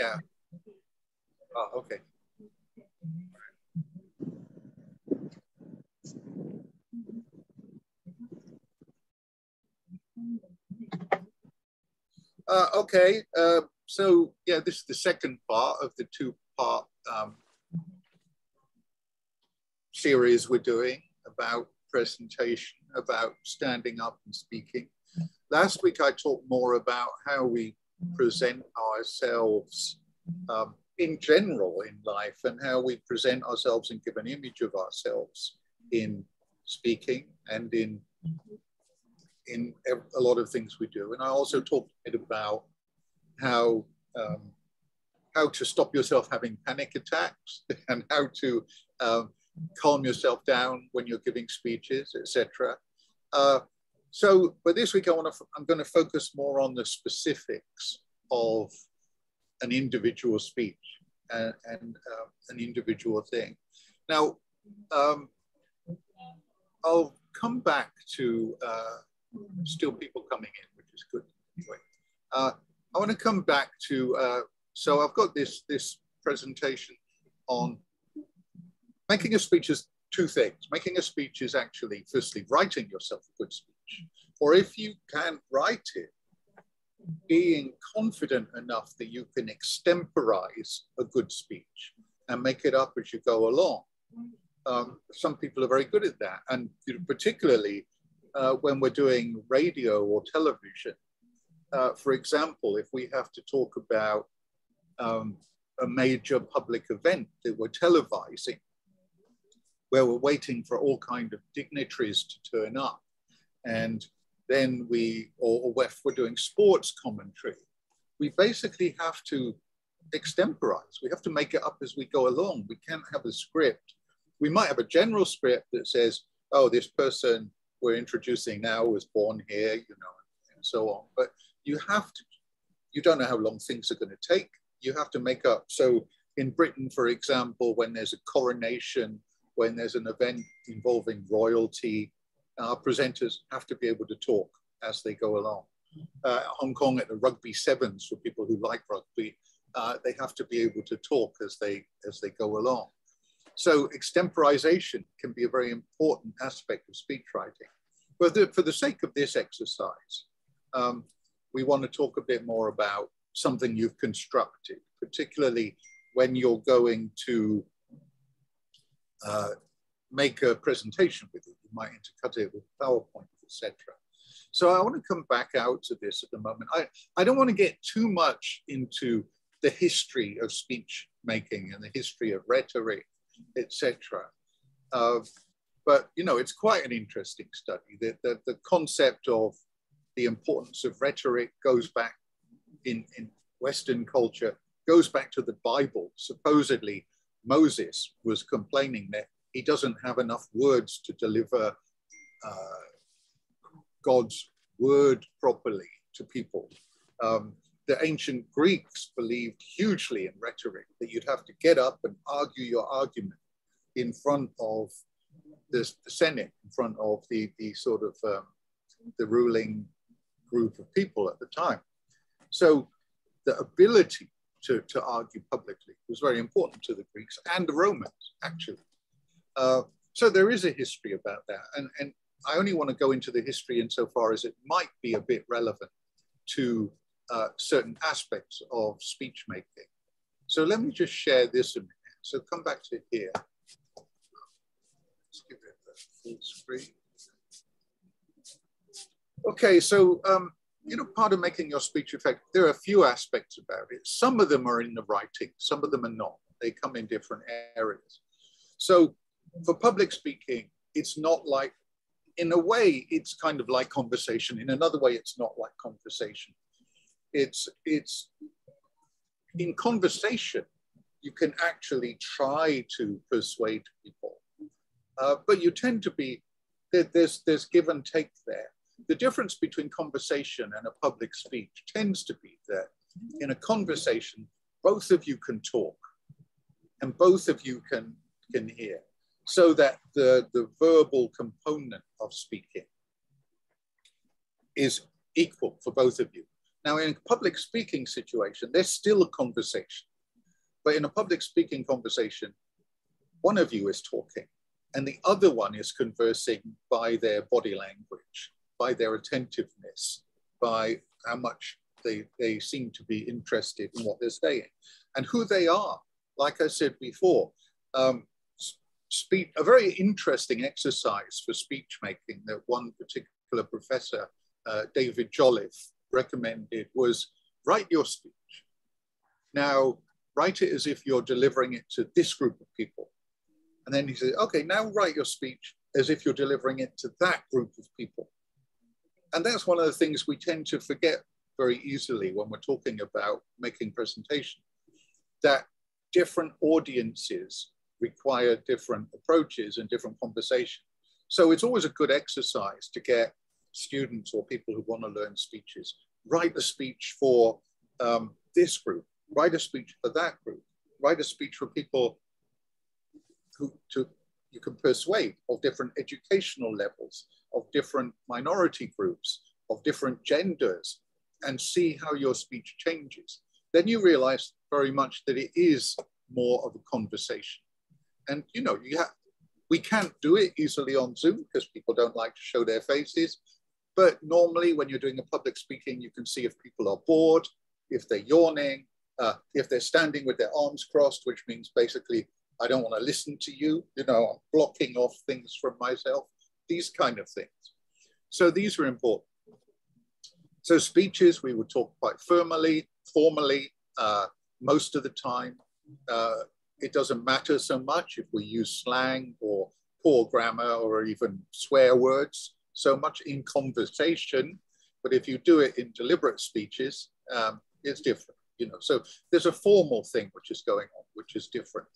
Yeah. Oh, okay. Uh, okay, uh, so yeah, this is the second part of the two-part um, series we're doing about presentation, about standing up and speaking. Last week I talked more about how we present ourselves um, in general in life and how we present ourselves and give an image of ourselves in speaking and in in a lot of things we do. And I also talked a bit about how um, how to stop yourself having panic attacks and how to um, calm yourself down when you're giving speeches, etc. Uh, so, but this week I want to I'm going to focus more on the specifics of an individual speech and, and uh, an individual thing. Now, um, I'll come back to uh, still people coming in, which is good. Anyway, uh, I want to come back to, uh, so I've got this, this presentation on making a speech is two things. Making a speech is actually, firstly, writing yourself a good speech. Or if you can't write it, being confident enough that you can extemporize a good speech and make it up as you go along. Um, some people are very good at that. And particularly uh, when we're doing radio or television. Uh, for example, if we have to talk about um, a major public event that we're televising, where we're waiting for all kind of dignitaries to turn up, Mm-hmm. and then we, or, or if we're doing sports commentary, we basically have to extemporize. We have to make it up as we go along. We can't have a script. We might have a general script that says, oh, this person we're introducing now was born here, you know, and so on. But you have to, you don't know how long things are going to take. You have to make up. So in Britain, for example, when there's a coronation, when there's an event involving royalty, our presenters have to be able to talk as they go along. Uh, Hong Kong at the rugby sevens for people who like rugby, uh, they have to be able to talk as they as they go along. So extemporization can be a very important aspect of speech writing. But the, for the sake of this exercise, um, we want to talk a bit more about something you've constructed, particularly when you're going to uh, make a presentation with it. You might intercut it with PowerPoint, etc. So I want to come back out to this at the moment. I, I don't want to get too much into the history of speech making and the history of rhetoric etc. Uh, but you know, it's quite an interesting study. The, the, the, concept of the importance of rhetoric goes back in, in Western culture, goes back to the Bible. Supposedly, Moses was complaining that he doesn't have enough words to deliver uh, God's word properly to people. Um, the ancient Greeks believed hugely in rhetoric, that you'd have to get up and argue your argument in front of the, the Senate, in front of the, the sort of um, the ruling group of people at the time. So the ability to, to argue publicly was very important to the Greeks and the Romans, actually. Uh, so there is a history about that. And, and I only want to go into the history insofar as it might be a bit relevant to uh, certain aspects of speech making. So let me just share this a minute. So come back to here. Let's give it a full screen. Okay, so um, you know, part of making your speech effective, there are a few aspects about it. Some of them are in the writing, some of them are not. They come in different areas. So for public speaking, it's not like, in a way, it's kind of like conversation. In another way, it's not like conversation. It's it's in conversation you can actually try to persuade people. Uh, but you tend to be there's there's give and take there. The difference between conversation and a public speech tends to be that in a conversation both of you can talk and both of you can can hear so that the the verbal component of speaking is equal for both of you Now, in a public speaking situation, there's still a conversation. But in a public speaking conversation, one of you is talking and the other one is conversing by their body language, by their attentiveness, by how much they, they seem to be interested in what they're saying and who they are. Like I said before, um, speech, a very interesting exercise for speech making that one particular professor, uh, David Jolliffe, recommended was write your speech. Now, write it as if you're delivering it to this group of people. And then he said, okay, now write your speech as if you're delivering it to that group of people. And that's one of the things we tend to forget very easily when we're talking about making presentation, that different audiences require different approaches and different conversation. So it's always a good exercise to get students or people who want to learn speeches, write a speech for um, this group, write a speech for that group, write a speech for people who to, you can persuade of different educational levels, of different minority groups, of different genders, and see how your speech changes. Then you realize very much that it is more of a conversation. And you know, you have, we can't do it easily on Zoom because people don't like to show their faces. But normally, when you're doing a public speaking, you can see if people are bored, if they're yawning, uh, if they're standing with their arms crossed, which means basically, I don't want to listen to you. You know, I'm blocking off things from myself, these kind of things. So these are important. So speeches, we would talk quite firmly, formally, uh, most of the time. Uh, it doesn't matter so much if we use slang or poor grammar or even swear words so much in conversation. But if you do it in deliberate speeches, um, it's different. You know, so there's a formal thing which is going on, which is different.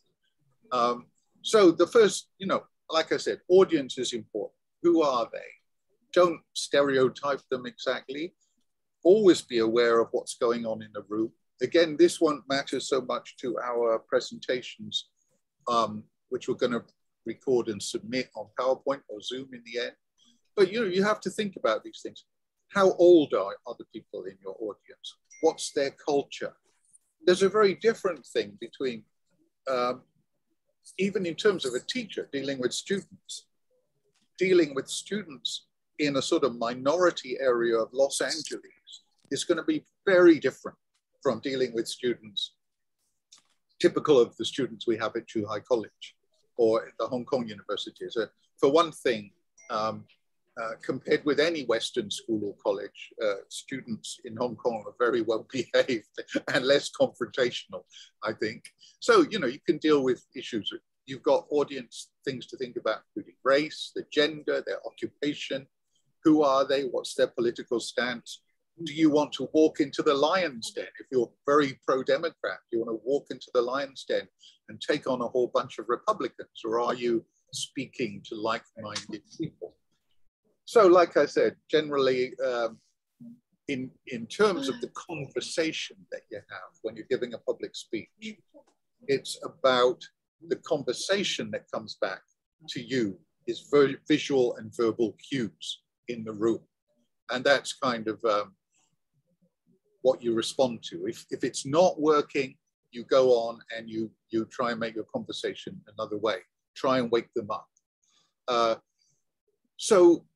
Um, so the first, you know, like I said, audience is important. Who are they? Don't stereotype them exactly. Always be aware of what's going on in the room again, this won't matter so much to our presentations, um, which we're going to record and submit on PowerPoint or Zoom in the end. But you know, you have to think about these things. How old are other people in your audience? What's their culture? There's a very different thing between, um, even in terms of a teacher dealing with students, dealing with students in a sort of minority area of Los Angeles is going to be very different from dealing with students typical of the students we have at Chu Hai College or the Hong Kong universities. For one thing, um, uh, compared with any Western school or college, uh, students in Hong Kong are very well behaved and less confrontational, I think. So, you know, you can deal with issues. You've got audience things to think about, including race, the gender, their occupation, who are they, what's their political stance, do you want to walk into the lion's den? If you're very pro-Democrat, do you want to walk into the lion's den and take on a whole bunch of Republicans, or are you speaking to like-minded people? So, like I said, generally, um, in in terms of the conversation that you have when you're giving a public speech, it's about the conversation that comes back to you is visual and verbal cues in the room and that's kind of um, what you respond to. If, if it's not working, you go on and you, you try and make your conversation another way. Try and wake them up. Uh, so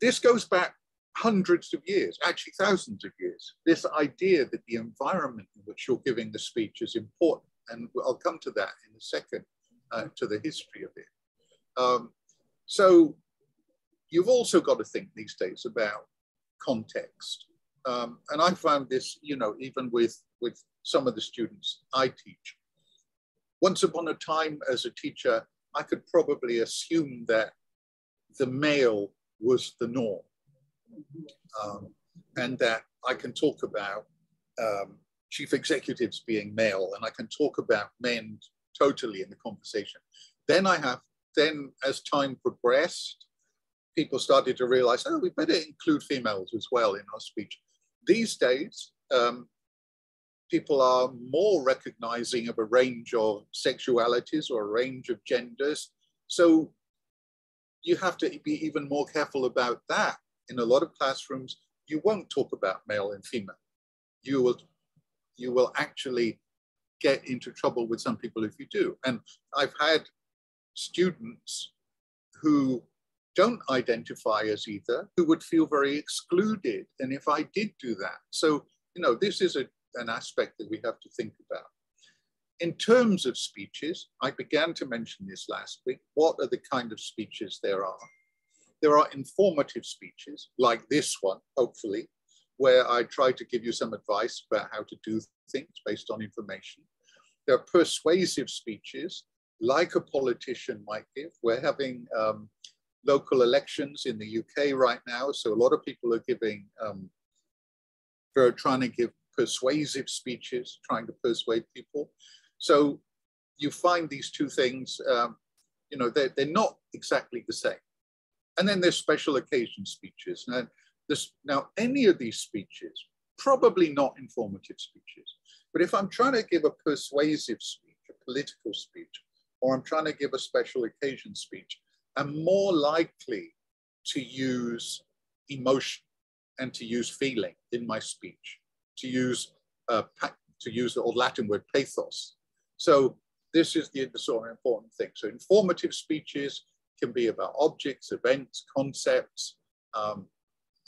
this goes back hundreds of years, actually thousands of years. This idea that the environment in which you're giving the speech is important. And I'll come to that in a second, uh, to the history of it. Um, so you've also got to think these days about context. Um, and I found this, you know, even with, with some of the students I teach. Once upon a time as a teacher, I could probably assume that the male was the norm. Um, and that I can talk about um, chief executives being male, and I can talk about men totally in the conversation. Then I have, then as time progressed, people started to realize, oh, we better include females as well in our speech. These days, um, people are more recognizing of a range of sexualities or a range of genders. So you have to be even more careful about that. In a lot of classrooms, you won't talk about male and female. you will you will actually get into trouble with some people if you do. And I've had students who don't identify as either, who would feel very excluded. And if I did do that, so, you know, this is a, an aspect that we have to think about. In terms of speeches, I began to mention this last week. What are the kind of speeches there are? There are informative speeches, like this one, hopefully, where I try to give you some advice about how to do things based on information. There are persuasive speeches, like a politician might give. We're having um, local elections in the UK right now, so a lot of people are giving, um, they're trying to give persuasive speeches, trying to persuade people. So you find these two things, um, you know, they're, they're not exactly the same. And then there's special occasion speeches. Now, this, now, any of these speeches, probably not informative speeches, but if I'm trying to give a persuasive speech, a political speech, or I'm trying to give a special occasion speech, I'm more likely to use emotion and to use feeling in my speech, to use uh, to use the old Latin word pathos. So this is the, the sort of important thing. So informative speeches can be about objects, events, concepts, um,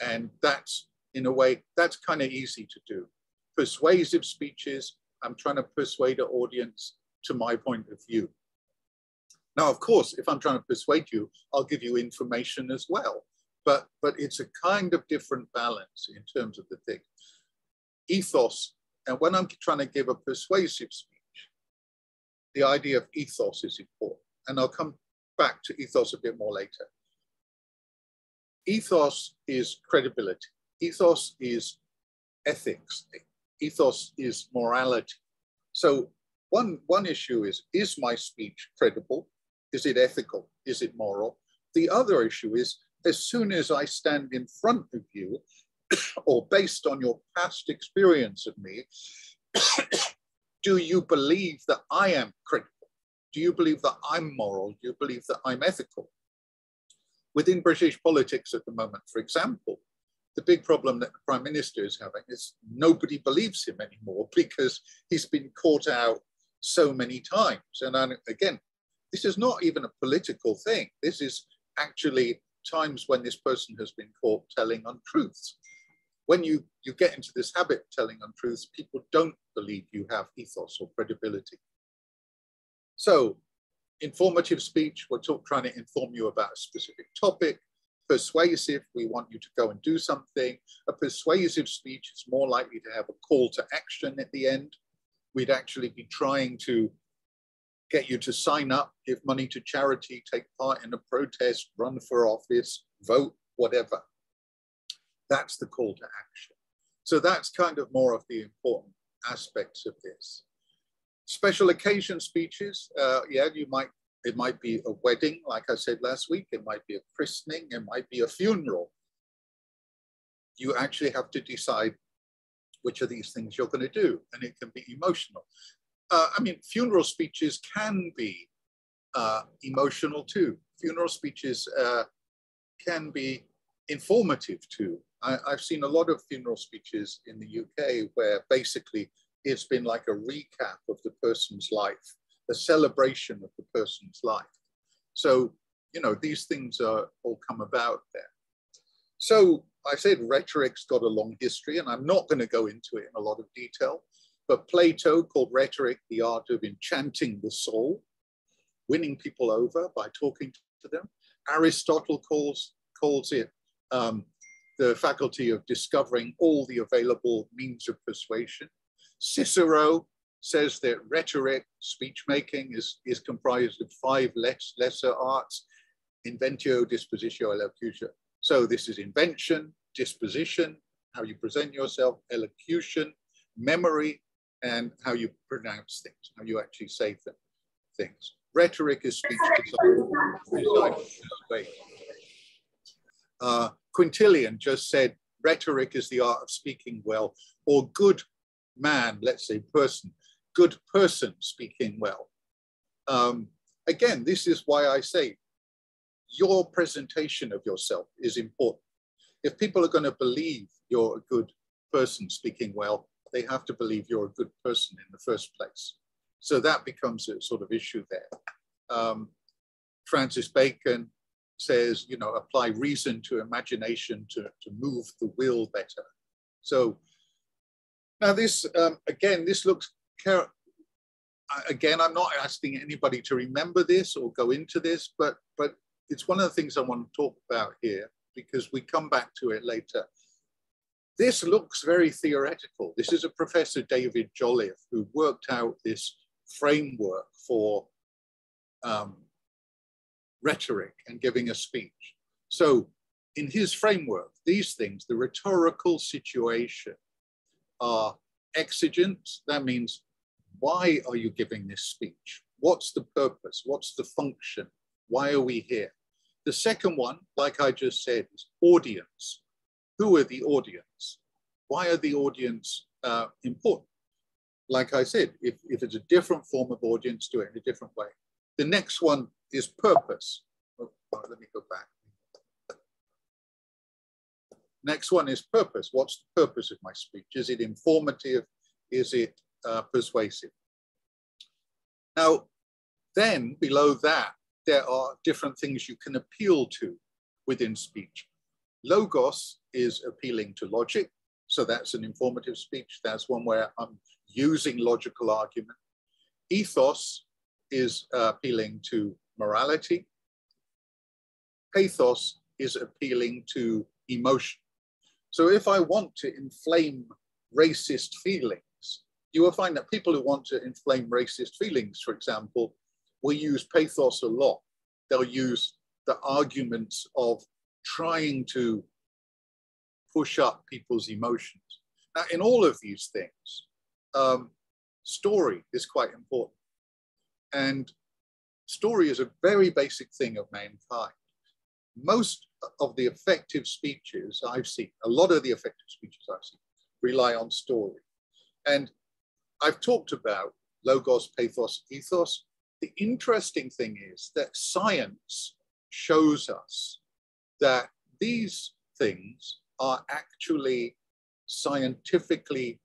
and that's in a way, that's kind of easy to do. Persuasive speeches, I'm trying to persuade an audience to my point of view. Now, of course, if I'm trying to persuade you, I'll give you information as well. But, but it's a kind of different balance in terms of the thing. Ethos, and when I'm trying to give a persuasive speech, the idea of ethos is important. And I'll come back to ethos a bit more later ethos is credibility. Ethos is ethics. Ethos is morality. So one, one issue is, is my speech credible? Is it ethical? Is it moral? The other issue is, as soon as I stand in front of you, or based on your past experience of me, do you believe that I am critical? Do you believe that I'm moral? Do you believe that I'm ethical? within British politics at the moment, for example, the big problem that the Prime Minister is having is nobody believes him anymore because he's been caught out so many times. And again, this is not even a political thing. This is actually times when this person has been caught telling untruths. When you, you get into this habit of telling untruths, people don't believe you have ethos or credibility. So Informative speech, we're talk, trying to inform you about a specific topic. Persuasive, we want you to go and do something. A persuasive speech is more likely to have a call to action at the end. We'd actually be trying to get you to sign up, give money to charity, take part in a protest, run for office, vote, whatever. That's the call to action. So that's kind of more of the important aspects of this. Special occasion speeches, uh, yeah, you might, it might be a wedding, like I said last week, it might be a christening, it might be a funeral. You actually have to decide which of these things you're going to do, and it can be emotional. Uh, I mean, funeral speeches can be uh, emotional too. Funeral speeches uh, can be informative too. I, have seen a lot of funeral speeches in the UK where basically it's been like a recap of the person's life, a celebration of the person's life. So, you know, these things are all come about there. So I said rhetoric's got a long history, and I'm not going to go into it in a lot of detail, but Plato called rhetoric the art of enchanting the soul, winning people over by talking to them. Aristotle calls, calls it um, the faculty of discovering all the available means of persuasion. Cicero says that rhetoric, speech making, is, is comprised of five less, lesser arts inventio, dispositio, elocution. So this is invention, disposition, how you present yourself, elocution, memory, and how you pronounce things, how you actually say them, things. Rhetoric is speech design. Uh, Quintilian just said, rhetoric is the art of speaking well, or good man, let's say person, good person speaking well. Um, again, this is why I say your presentation of yourself is important. If people are going to believe you're a good person speaking well, they have to believe you're a good person in the first place. So that becomes a sort of issue there. Um, Francis Bacon says, you know, apply reason to imagination to, to move the will better. So now this, um, again, this looks, again, I'm not asking anybody to remember this or go into this, but, but it's one of the things I want to talk about here because we come back to it later. This looks very theoretical. This is a Professor David Jolliffe who worked out this framework for um, rhetoric and giving a speech. So in his framework, these things, the rhetorical situation are exigent. That means, why are you giving this speech? What's the purpose? What's the function? Why are we here? The second one, like I just said, is audience. Who are the audience? Why are the audience uh, important? Like I said, if, if it's a different form of audience, do it in a different way. The next one is purpose. Oh, let me go back. Next one is purpose. What's the purpose of my speech? Is it informative? Is it uh, persuasive? Now, then below that, there are different things you can appeal to within speech. Logos is appealing to logic. So that's an informative speech. That's one where I'm using logical argument. Ethos is uh, appealing to morality. Pathos is appealing to emotion. So if I want to inflame racist feelings, you will find that people who want to inflame racist feelings, for example, will use pathos a lot. They'll use the arguments of trying to push up people's emotions. Now, in all of these things, um, story is quite important. And story is a very basic thing of mankind. Most of the effective speeches I've seen, a lot of the effective speeches I've seen, rely on story. And I've talked about logos, pathos, ethos. The interesting thing is that science shows us that these things are actually scientifically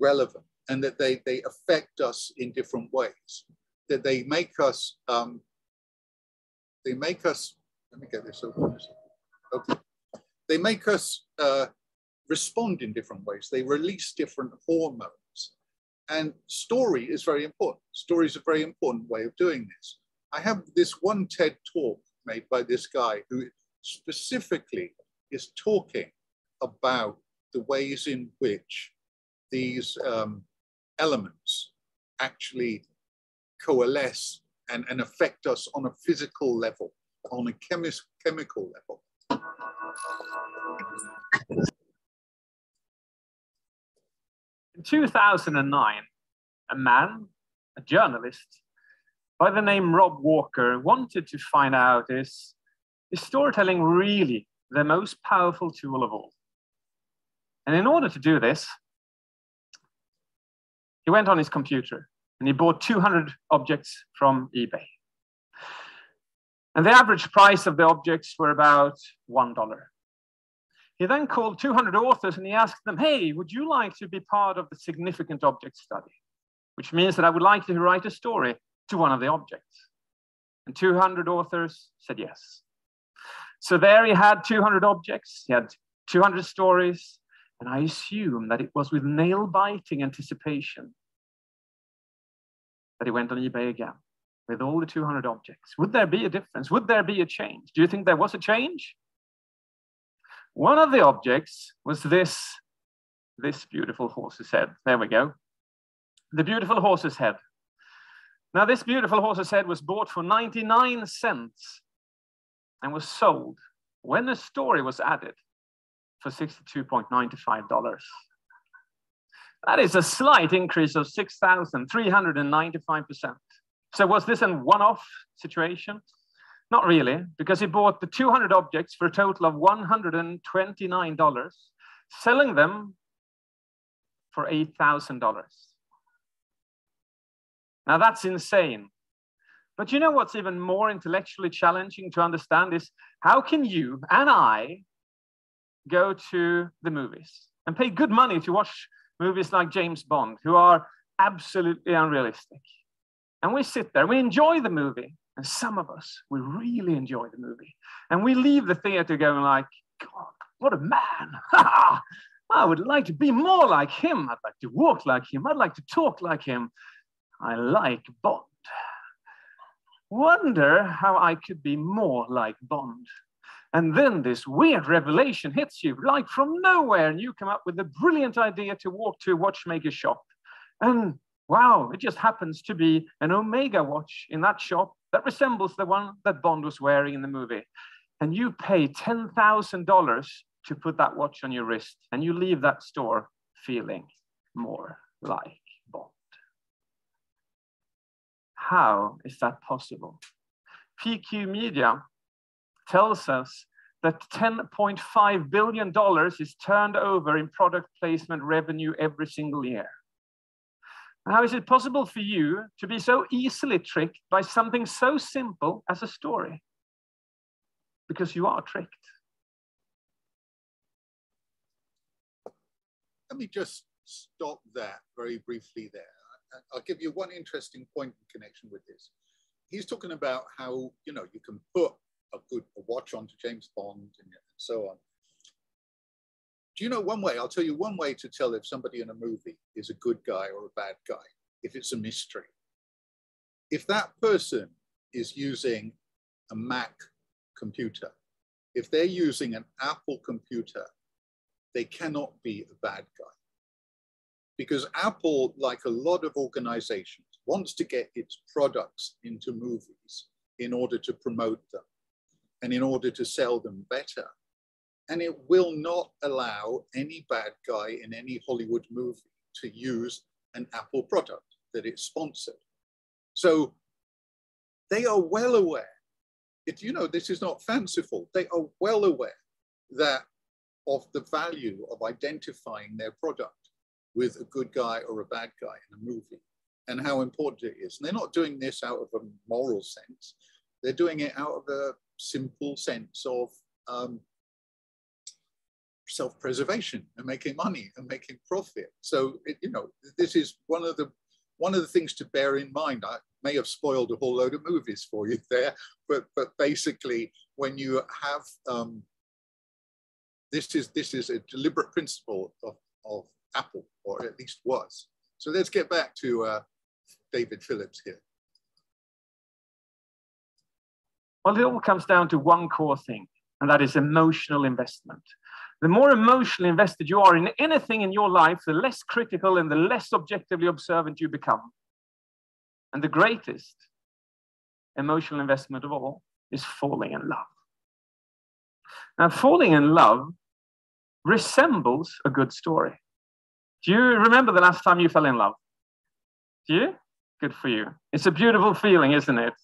relevant and that they, they affect us in different ways, that they make us, um, they make us, let me get this over. Okay. They make us uh, respond in different ways. They release different hormones. And story is very important. Story is a very important way of doing this. I have this one TED talk made by this guy who specifically is talking about the ways in which these um, elements actually coalesce and, and affect us on a physical level, on a chemis- chemical level. In 2009, a man, a journalist by the name Rob Walker, wanted to find out is, is storytelling really the most powerful tool of all? And in order to do this, he went on his computer and he bought 200 objects from eBay. And the average price of the objects were about $1. He then called 200 authors and he asked them, hey, would you like to be part of the significant object study? Which means that I would like you to write a story to one of the objects. And 200 authors said yes. So there he had 200 objects, he had 200 stories, and I assume that it was with nail biting anticipation that he went on eBay again with all the 200 objects. Would there be a difference? Would there be a change? Do you think there was a change? One of the objects was this, this beautiful horse's head. There we go. The beautiful horse's head. Now, this beautiful horse's head was bought for 99 cents and was sold when the story was added for $62.95. That is a slight increase of 6,395%. So was this a one-off situation? Not really, because he bought the 200 objects for a total of $129, selling them for $8,000. Now that's insane. But you know what's even more intellectually challenging to understand is how can you and I go to the movies and pay good money to watch movies like James Bond, who are absolutely unrealistic. And we sit there, we enjoy the movie. And some of us, we really enjoy the movie. And we leave the theater going like, God, what a man. I would like to be more like him. I'd like to walk like him. I'd like to talk like him. I like Bond. Wonder how I could be more like Bond. And then this weird revelation hits you like from nowhere, and you come up with a brilliant idea to walk to a watchmaker shop. And wow, it just happens to be an Omega watch in that shop that resembles the one that Bond was wearing in the movie. And you pay $10,000 to put that watch on your wrist, and you leave that store feeling more like Bond. How is that possible? PQ Media tells us that $10.5 billion is turned over in product placement revenue every single year. How is it possible for you to be so easily tricked by something so simple as a story? Because you are tricked. Let me just stop that very briefly there. I'll give you one interesting point in connection with this. He's talking about how, you know, you can put a good a watch onto James Bond and, and so on. Do you know one way? I'll tell you one way to tell if somebody in a movie is a good guy or a bad guy, if it's a mystery. If that person is using a Mac computer, if they're using an Apple computer, they cannot be a bad guy. Because Apple, like a lot of organizations, wants to get its products into movies in order to promote them and in order to sell them better. And it will not allow any bad guy in any Hollywood movie to use an Apple product that it's sponsored. So they are well aware, it, you know, this is not fanciful, they are well aware that of the value of identifying their product with a good guy or a bad guy in a movie and how important it is. And they're not doing this out of a moral sense. They're doing it out of a simple sense of um, self-preservation and making money and making profit. So it, you know, this is one of the one of the things to bear in mind. I may have spoiled a whole load of movies for you there, but but basically, when you have um, this is this is a deliberate principle of, of Apple, or at least was. So let's get back to uh, David Phillips here. Well, it all comes down to one core thing, and that is emotional investment. The more emotionally invested you are in anything in your life, the less critical and the less objectively observant you become. And the greatest emotional investment of all is falling in love. Now, falling in love resembles a good story. Do you remember the last time you fell in love? Do you? Good for you. It's a beautiful feeling, isn't it?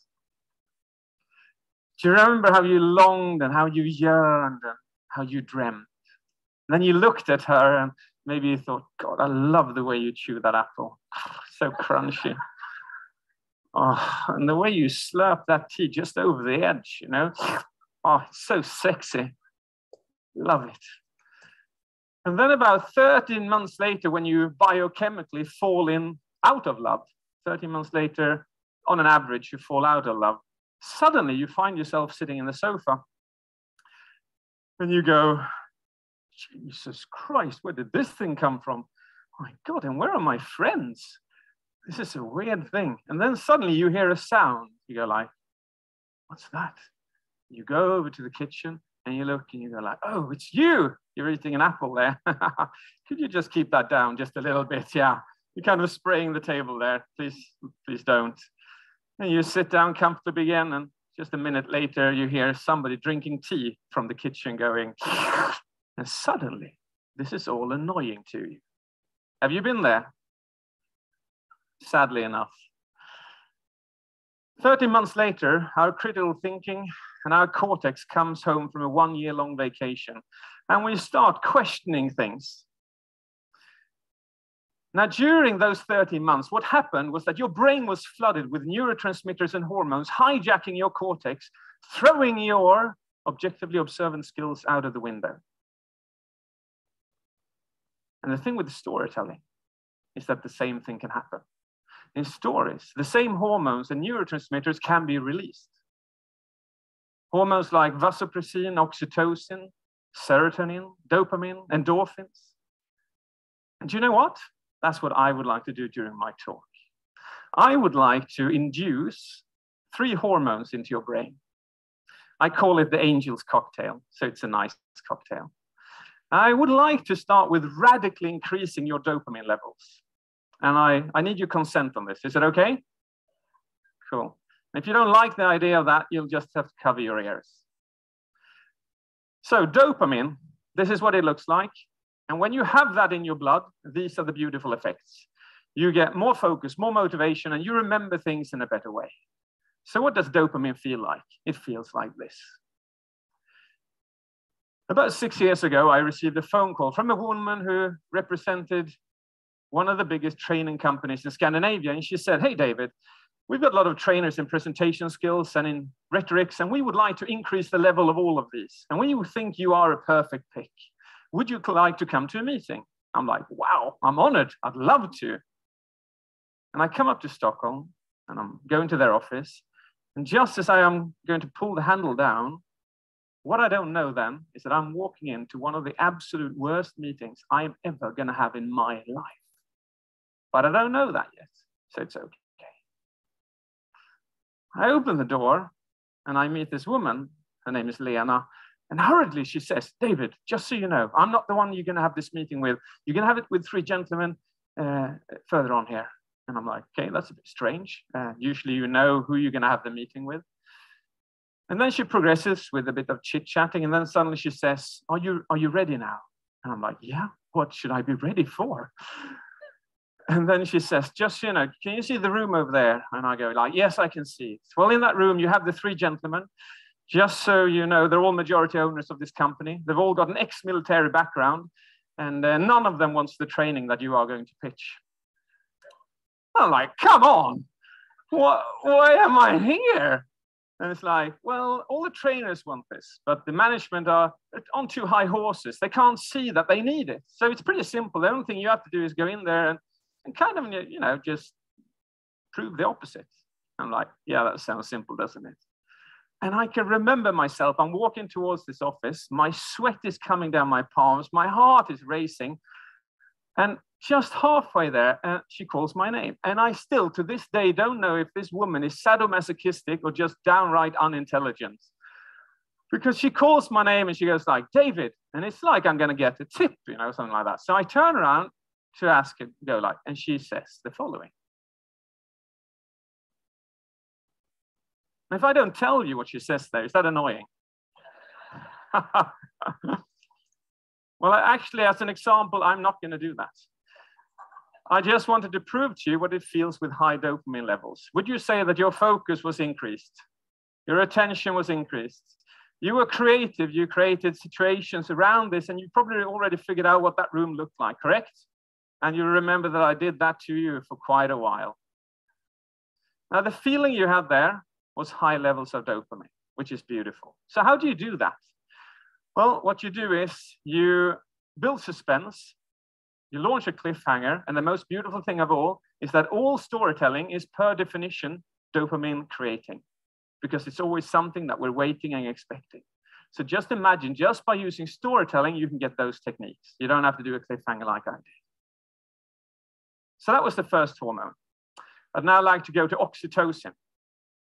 Do you remember how you longed and how you yearned and how you dreamt? And then you looked at her and maybe you thought, God, I love the way you chew that apple. Ah, so crunchy. Oh, and the way you slurp that tea just over the edge, you know? Oh, it's so sexy. Love it. And then about 13 months later, when you biochemically fall in out of love, 13 months later, on an average, you fall out of love suddenly you find yourself sitting in the sofa and you go, Jesus Christ, where did this thing come from? Oh my God, and where are my friends? This is a weird thing. And then suddenly you hear a sound. You go like, what's that? You go over to the kitchen and you look and you go like, oh, it's you. You're eating an apple there. Could you just keep that down just a little bit? Yeah. You're kind of spraying the table there. Please, please don't. And you sit down comfortably again, and just a minute later, you hear somebody drinking tea from the kitchen going, and suddenly, this is all annoying to you. Have you been there? Sadly enough. 30 months later, our critical thinking and our cortex comes home from a one year long vacation, and we start questioning things. Now, during those 13 months, what happened was that your brain was flooded with neurotransmitters and hormones, hijacking your cortex, throwing your objectively observant skills out of the window. And the thing with the storytelling is that the same thing can happen. In stories, the same hormones and neurotransmitters can be released. Hormones like vasopressin, oxytocin, serotonin, dopamine, endorphins. And do you know what? That's what I would like to do during my talk. I would like to induce three hormones into your brain. I call it the angel's cocktail, so it's a nice cocktail. I would like to start with radically increasing your dopamine levels. And I, I need your consent on this. Is it okay? Cool. If you don't like the idea of that, you'll just have to cover your ears. So dopamine, this is what it looks like. And when you have that in your blood, these are the beautiful effects. You get more focus, more motivation, and you remember things in a better way. So what does dopamine feel like? It feels like this. About six years ago, I received a phone call from a woman who represented one of the biggest training companies in Scandinavia. And she said, Hey, David, we've got a lot of trainers in presentation skills and in rhetorics, and we would like to increase the level of all of these. And when you think you are a perfect pick, would you like to come to a meeting? I'm like, wow, I'm honored. I'd love to. And I come up to Stockholm and I'm going to their office. And just as I am going to pull the handle down, what I don't know then is that I'm walking into one of the absolute worst meetings I'm ever going to have in my life. But I don't know that yet, so it's okay. I open the door and I meet this woman. Her name is Lena. And hurriedly she says, David, just so you know, I'm not the one you're going to have this meeting with. You're going to have it with three gentlemen uh, further on here. And I'm like, okay, that's a bit strange. Uh, usually you know who you're going to have the meeting with. And then she progresses with a bit of chit chatting. And then suddenly she says, are you, are you ready now? And I'm like, yeah, what should I be ready for? And then she says, just, you know, can you see the room over there? And I go like, yes, I can see it. Well, in that room, you have the three gentlemen. Just so you know, they're all majority owners of this company. They've all got an ex-military background, and uh, none of them wants the training that you are going to pitch. I'm like, come on, what, why am I here? And it's like, well, all the trainers want this, but the management are on too high horses. They can't see that they need it. So it's pretty simple. The only thing you have to do is go in there and, and kind of, you know, just prove the opposite. I'm like, yeah, that sounds simple, doesn't it? And I can remember myself. I'm walking towards this office. My sweat is coming down my palms. My heart is racing. And just halfway there, uh, she calls my name. And I still, to this day, don't know if this woman is sadomasochistic or just downright unintelligent. Because she calls my name and she goes like, David. And it's like I'm going to get a tip, you know, something like that. So I turn around to ask her, go like, and she says the following. If I don't tell you what she says there, is that annoying? well, actually, as an example, I'm not going to do that. I just wanted to prove to you what it feels with high dopamine levels. Would you say that your focus was increased? Your attention was increased? You were creative, you created situations around this, and you probably already figured out what that room looked like, correct? And you remember that I did that to you for quite a while. Now, the feeling you had there was high levels of dopamine, which is beautiful. So how do you do that? Well, what you do is you build suspense, you launch a cliffhanger, and the most beautiful thing of all is that all storytelling is per definition dopamine creating because it's always something that we're waiting and expecting. So just imagine, just by using storytelling, you can get those techniques. You don't have to do a cliffhanger like I did. So that was the first hormone. I'd now like to go to oxytocin.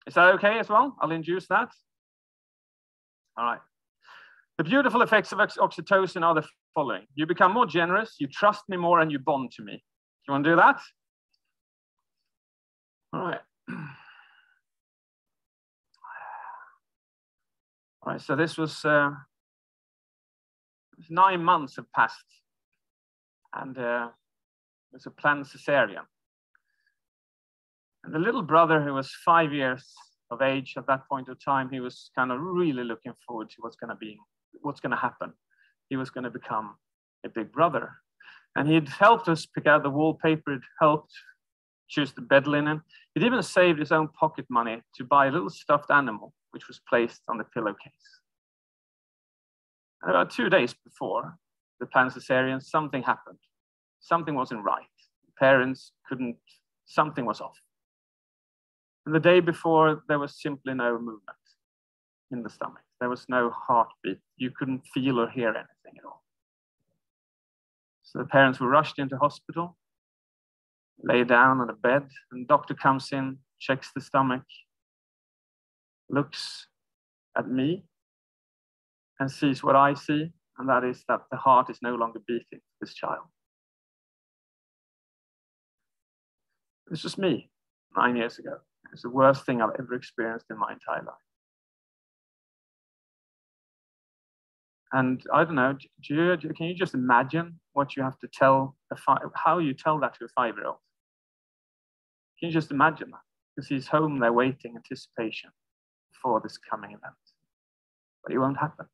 Is that okay as well? I'll induce that. All right. The beautiful effects of oxytocin are the following. You become more generous, you trust me more, and you bond to me. Do you want to do that? All right. All right, so this was uh, nine months have passed, and uh, was a planned cesarean. And the little brother, who was five years of age at that point of time, he was kind of really looking forward to what's going to be, what's going to happen. He was going to become a big brother. And he'd helped us pick out the wallpaper, he'd helped choose the bed linen. He'd even saved his own pocket money to buy a little stuffed animal, which was placed on the pillowcase. And about two days before the planned cesarean, something happened. Something wasn't right. Parents couldn't, something was off. And the day before, there was simply no movement in the stomach. There was no heartbeat. You couldn't feel or hear anything at all. So the parents were rushed into hospital, lay down on a bed, and doctor comes in, checks the stomach, looks at me, and sees what I see, and that is that the heart is no longer beating this child. This was me nine years ago. It's the worst thing I've ever experienced in my entire life. And I don't know, do you, can you just imagine what you have to tell a five, how you tell that to a five-year-old? Can you just imagine that? Because he's home there waiting, anticipation for this coming event. But it won't happen.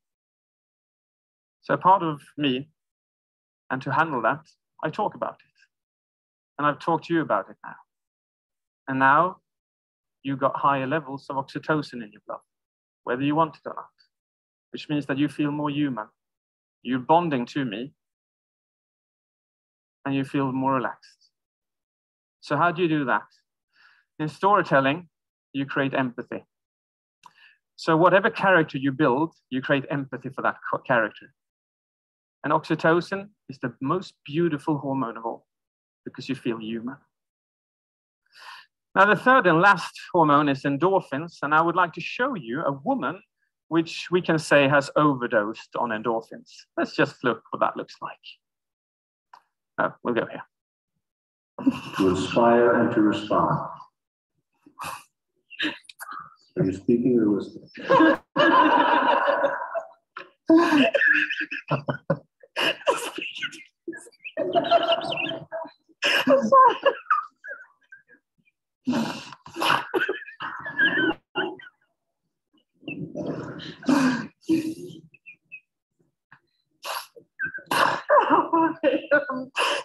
So part of me, and to handle that, I talk about it. And I've talked to you about it now. And now you got higher levels of oxytocin in your blood, whether you want it or not, which means that you feel more human. You're bonding to me and you feel more relaxed. So, how do you do that? In storytelling, you create empathy. So, whatever character you build, you create empathy for that character. And oxytocin is the most beautiful hormone of all because you feel human. Now, the third and last hormone is endorphins, and I would like to show you a woman which we can say has overdosed on endorphins. Let's just look what that looks like. Oh, we'll go here. To inspire and to respond. Are you speaking or listening?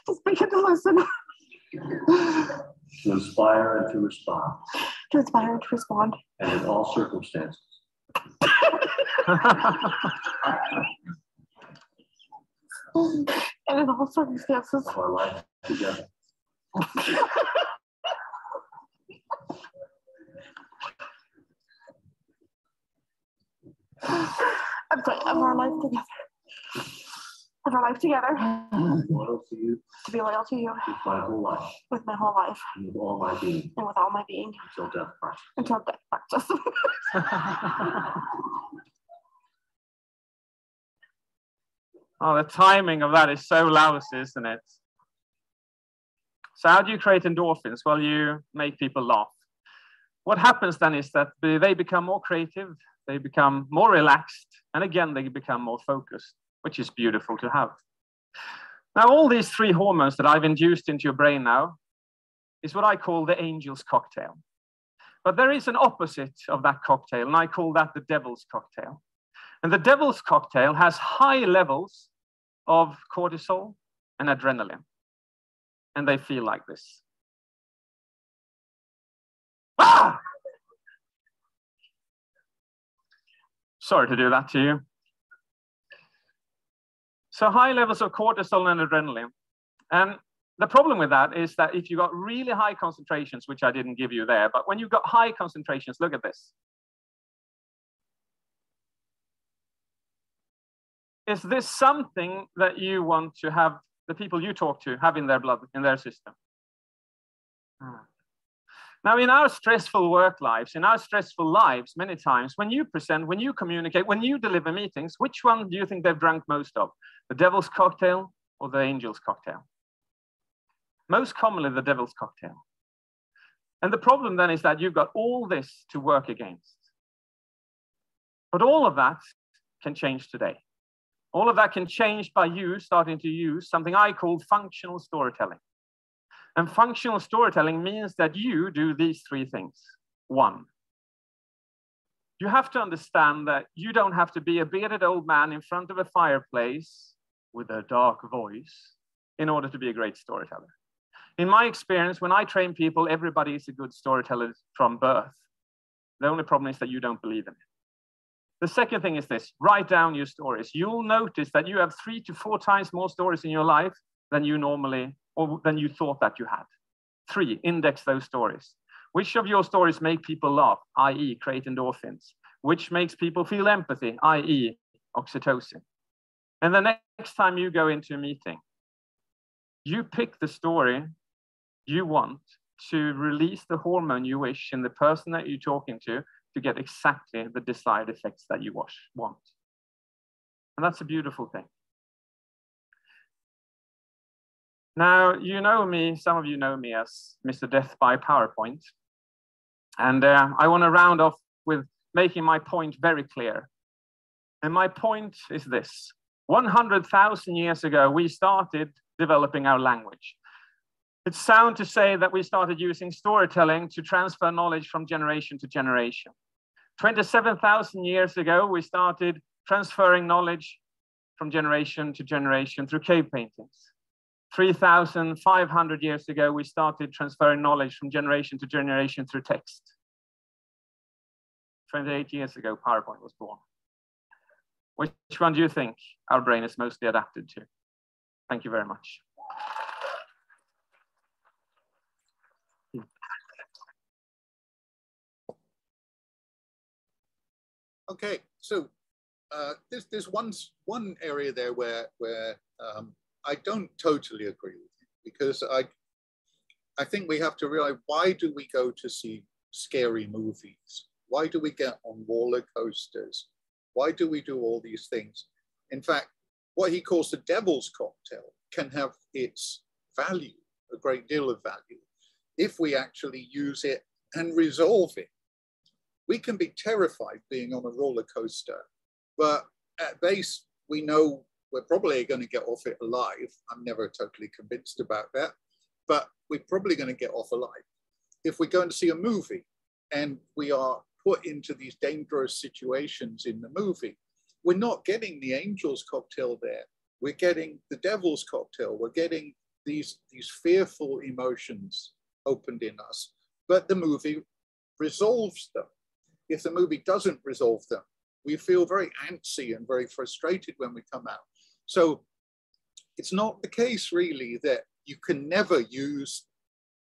Just begin to listen. To inspire and to respond, To inspire and to respond. and in all circumstances. And in all circumstances. of our life together. I'm sorry, of our life oh. together. Of our life together. Loyal to you To be loyal to you with my whole life with my whole life and with all my being and with all my being until death parts. until death parts us. oh, the timing of that is so lousy, isn't it? So, how do you create endorphins? Well, you make people laugh. What happens then is that they become more creative, they become more relaxed, and again, they become more focused, which is beautiful to have. Now, all these three hormones that I've induced into your brain now is what I call the angel's cocktail. But there is an opposite of that cocktail, and I call that the devil's cocktail. And the devil's cocktail has high levels of cortisol and adrenaline, and they feel like this. Ah! Sorry to do that to you. So high levels of cortisol and adrenaline. And the problem with that is that if you've got really high concentrations, which I didn't give you there, but when you've got high concentrations, look at this. Is this something that you want to have the people you talk to have in their blood, in their system? Hmm. Now, in our stressful work lives, in our stressful lives, many times when you present, when you communicate, when you deliver meetings, which one do you think they've drunk most of? The devil's cocktail or the angel's cocktail? Most commonly, the devil's cocktail. And the problem then is that you've got all this to work against. But all of that can change today. All of that can change by you starting to use something I call functional storytelling. And functional storytelling means that you do these three things. One, you have to understand that you don't have to be a bearded old man in front of a fireplace with a dark voice in order to be a great storyteller. In my experience, when I train people, everybody is a good storyteller from birth. The only problem is that you don't believe in it. The second thing is this write down your stories. You'll notice that you have three to four times more stories in your life than you normally or than you thought that you had. Three, index those stories. Which of your stories make people laugh, i.e., create endorphins? Which makes people feel empathy, i.e., oxytocin? And the next time you go into a meeting, you pick the story you want to release the hormone you wish in the person that you're talking to to get exactly the desired effects that you want. And that's a beautiful thing. Now, you know me, some of you know me as Mr. Death by PowerPoint. And uh, I want to round off with making my point very clear. And my point is this 100,000 years ago, we started developing our language. It's sound to say that we started using storytelling to transfer knowledge from generation to generation. 27,000 years ago, we started transferring knowledge from generation to generation through cave paintings. 3,500 years ago, we started transferring knowledge from generation to generation through text. 28 years ago, PowerPoint was born. Which one do you think our brain is mostly adapted to? Thank you very much. Okay, so uh, there's there's one one area there where where um, I don't totally agree with you because I I think we have to realize why do we go to see scary movies? Why do we get on roller coasters? Why do we do all these things? In fact, what he calls the devil's cocktail can have its value, a great deal of value, if we actually use it and resolve it. We can be terrified being on a roller coaster, but at base, we know we're probably going to get off it alive. I'm never totally convinced about that, but we're probably going to get off alive. If we're going to see a movie and we are put into these dangerous situations in the movie. We're not getting the angel's cocktail there. We're getting the devil's cocktail. We're getting these, these fearful emotions opened in us. But the movie resolves them. If the movie doesn't resolve them, we feel very antsy and very frustrated when we come out. So it's not the case really that you can never use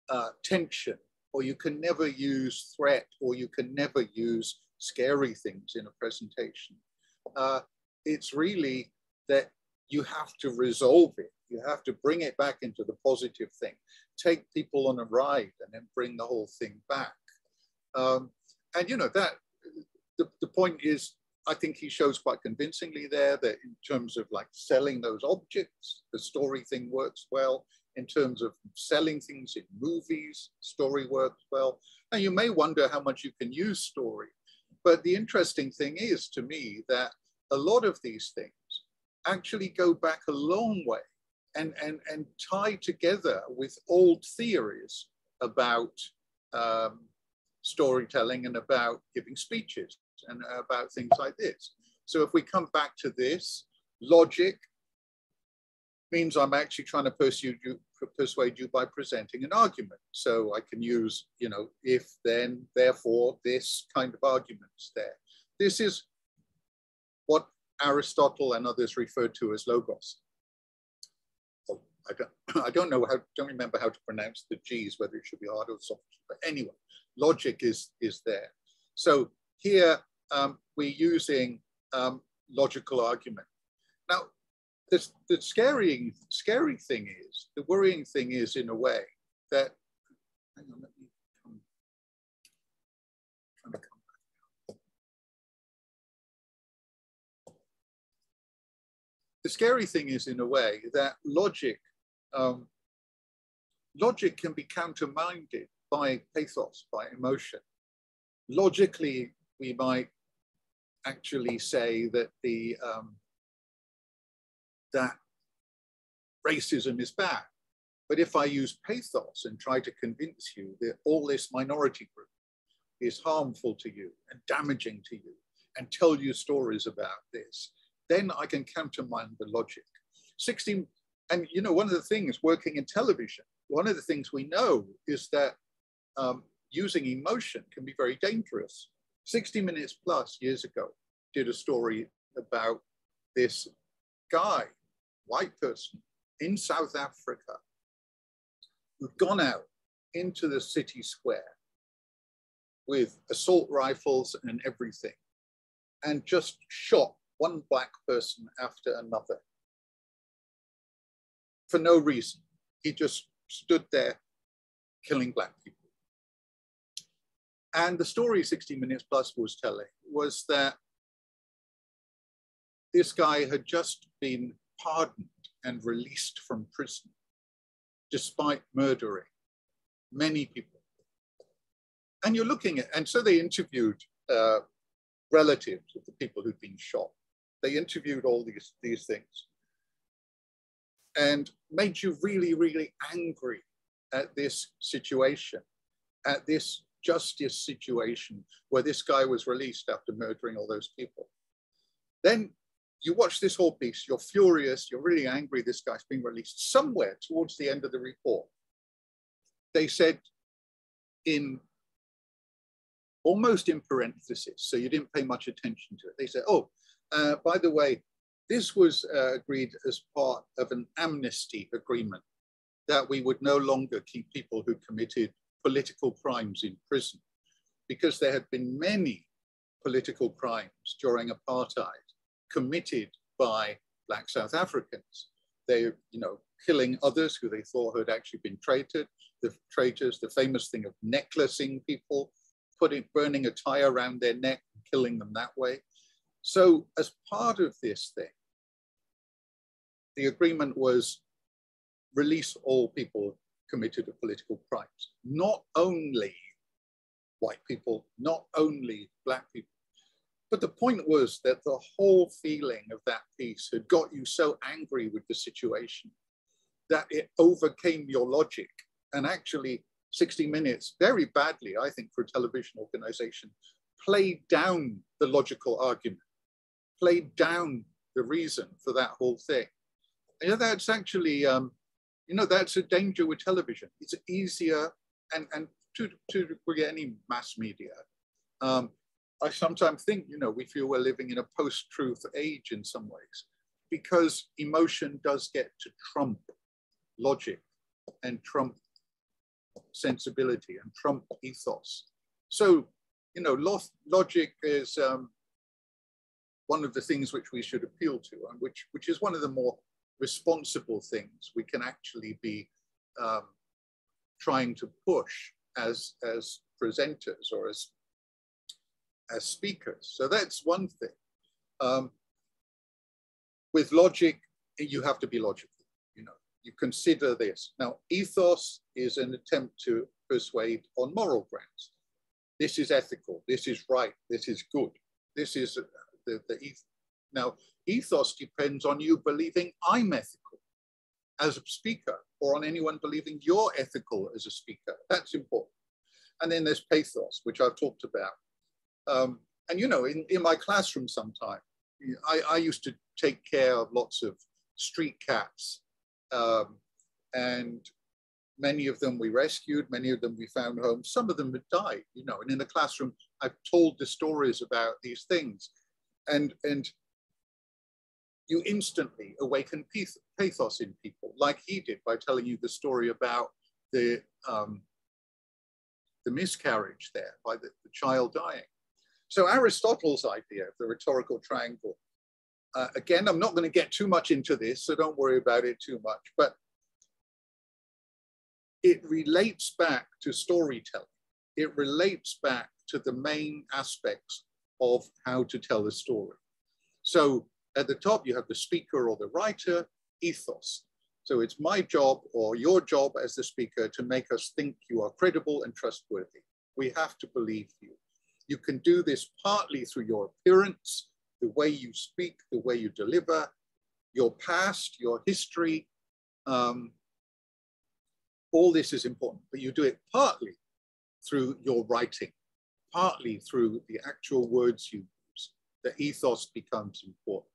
uh, tension or you can never use threat, or you can never use scary things in a presentation. Uh, it's really that you have to resolve it. You have to bring it back into the positive thing. Take people on a ride and then bring the whole thing back. Um, and you know that the, the point is, I think he shows quite convincingly there that in terms of like selling those objects, the story thing works well in terms of selling things in movies, story works well. And you may wonder how much you can use story. But the interesting thing is to me that a lot of these things actually go back a long way and, and, and tie together with old theories about um, storytelling and about giving speeches and about things like this. So if we come back to this, logic means I'm actually trying to persuade you, persuade you by presenting an argument. So I can use, you know, if, then, therefore, this kind of arguments there. This is what Aristotle and others referred to as logos. Oh, I don't, I don't know how, don't remember how to pronounce the G's, whether it should be hard or soft, but anyway, logic is, is there. So here um, we're using um, logical argument. Now, the, the scary, scary thing is, the worrying thing is in a way that, hang on, let me come, trying to come back. The scary thing is in a way that logic, um, logic can be countermanded by pathos, by emotion. Logically, we might actually say that the um, that racism is bad. But if I use pathos and try to convince you that all this minority group is harmful to you and damaging to you and tell you stories about this, then I can countermand the logic. 16, and you know, one of the things working in television, one of the things we know is that um, using emotion can be very dangerous. 60 Minutes Plus years ago did a story about this guy white person in South Africa who'd gone out into the city square with assault rifles and everything and just shot one black person after another for no reason. He just stood there killing black people. And the story 60 Minutes Plus was telling was that this guy had just been pardoned and released from prison despite murdering many people. And you're looking at, and so they interviewed uh, relatives of the people who'd been shot. They interviewed all these, these things and made you really, really angry at this situation, at this justice situation where this guy was released after murdering all those people. Then you watch this whole piece, you're furious, you're really angry this guy's being released. Somewhere towards the end of the report, they said in almost in parenthesis, so you didn't pay much attention to it. They said, oh, uh, by the way, this was uh, agreed as part of an amnesty agreement that we would no longer keep people who committed political crimes in prison because there had been many political crimes during apartheid committed by black South Africans. They, you know, killing others who they thought had actually been traitor, the traitors, the famous thing of necklacing people, putting, burning a tie around their neck and killing them that way. So as part of this thing, the agreement was release all people committed of political crimes, not only white people, not only black people. But the point was that the whole feeling of that piece had got you so angry with the situation that it overcame your logic. And actually, 60 Minutes, very badly, I think, for a television organization, played down the logical argument, played down the reason for that whole thing. And that's actually um, you know, that's a danger with television. It's easier, and, and to, to any mass media, um, I sometimes think, you know, we feel we're living in a post-truth age in some ways, because emotion does get to trump logic and trump sensibility and trump ethos. So, you know, logic is um, one of the things which we should appeal to, and which, which is one of the more responsible things we can actually be um, trying to push as, as presenters or as, as speakers. So that's one thing. Um, with logic, you have to be logical. You know, you consider this. Now, ethos is an attempt to persuade on moral grounds. This is ethical. This is right. This is good. This is the, the. Now, ethos depends on you believing I'm ethical as a speaker or on anyone believing you're ethical as a speaker. That's important. And then there's pathos, which I've talked about. Um, and you know, in, in my classroom sometime, I, I used to take care of lots of street cats. Um, and many of them we rescued, many of them we found home, some of them had died, you know, and in the classroom, I've told the stories about these things. And, and you instantly awaken pathos in people, like he did by telling you the story about the, um, the miscarriage there by the, the, child dying. So Aristotle's idea of the rhetorical triangle, uh, again, I'm not going to get too much into this, so don't worry about it too much, but it relates back to storytelling. It relates back to the main aspects of how to tell a story. So at the top, you have the speaker or the writer, ethos. So it's my job or your job as the speaker to make us think you are credible and trustworthy. We have to believe you. You can do this partly through your appearance, the way you speak, the way you deliver, your past, your history. Um, all this is important, but you do it partly through your writing, partly through the actual words you use. The ethos becomes important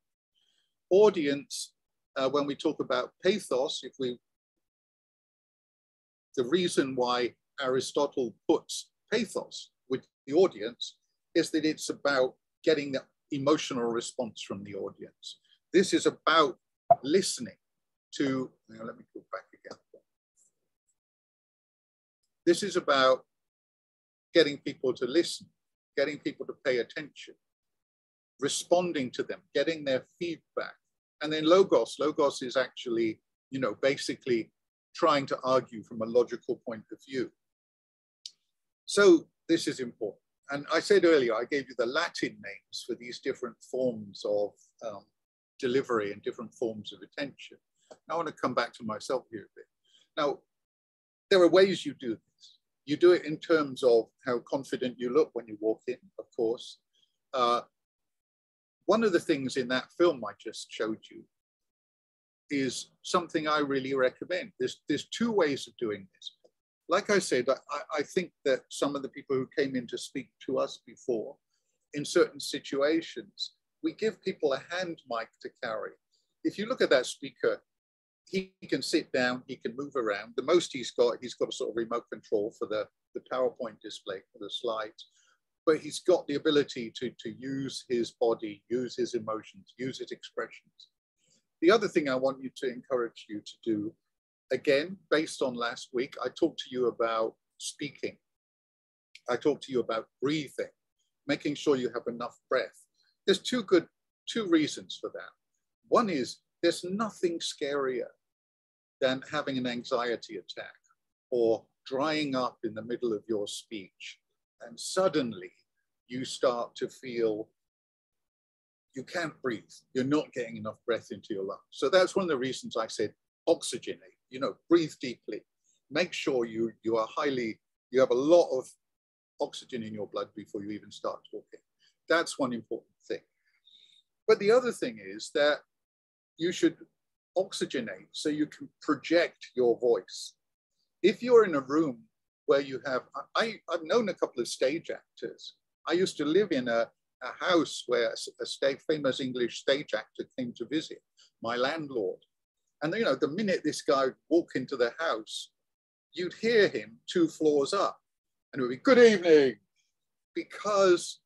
audience, uh, when we talk about pathos, if we, the reason why Aristotle puts pathos with the audience is that it's about getting the emotional response from the audience. This is about listening. to, now let me go back again. This is about getting people to listen, getting people to pay attention, responding to them, getting their feedback. And then logos, logos is actually, you know, basically trying to argue from a logical point of view. So this is important. And I said earlier, I gave you the Latin names for these different forms of um, delivery and different forms of attention. Now I want to come back to myself here a bit. Now, there are ways you do this. You do it in terms of how confident you look when you walk in, of course. Uh, one of the things in that film I just showed you is something I really recommend. There's, there's two ways of doing this. Like I said, I, I think that some of the people who came in to speak to us before, in certain situations, we give people a hand mic to carry. If you look at that speaker, he can sit down, he can move around. The most he's got, he's got a sort of remote control for the, the PowerPoint display for the slides, but he's got the ability to, to use his body, use his emotions, use his expressions. The other thing I want you to encourage you to do, again, based on last week, I talked to you about speaking. I talked to you about breathing, making sure you have enough breath. There's two good, two reasons for that. One is there's nothing scarier than having an anxiety attack or drying up in the middle of your speech. And suddenly you start to feel you can't breathe. You're not getting enough breath into your lungs. So that's one of the reasons I said oxygenate, you know, breathe deeply. Make sure you, you are highly, you have a lot of oxygen in your blood before you even start talking. That's one important thing. But the other thing is that you should oxygenate so you can project your voice. If you're in a room where you have, I, I've known a couple of stage actors. I used to live in a, a house where a famous English stage actor came to visit, my landlord. And you know, the minute this guy would walk into the house, you'd hear him two floors up and it would be, good evening, because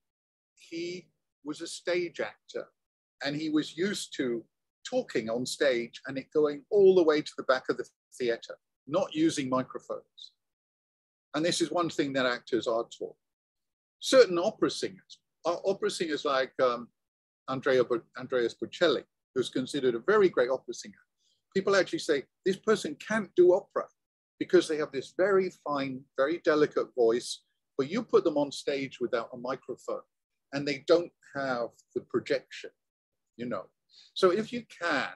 he was a stage actor and he was used to talking on stage and it going all the way to the back of the theater, not using microphones. And this is one thing that actors are taught. Certain opera singers, opera singers like um, Andrea, Andreas Bocelli, who's considered a very great opera singer, people actually say this person can't do opera because they have this very fine, very delicate voice, but you put them on stage without a microphone and they don't have the projection, you know. So if you can,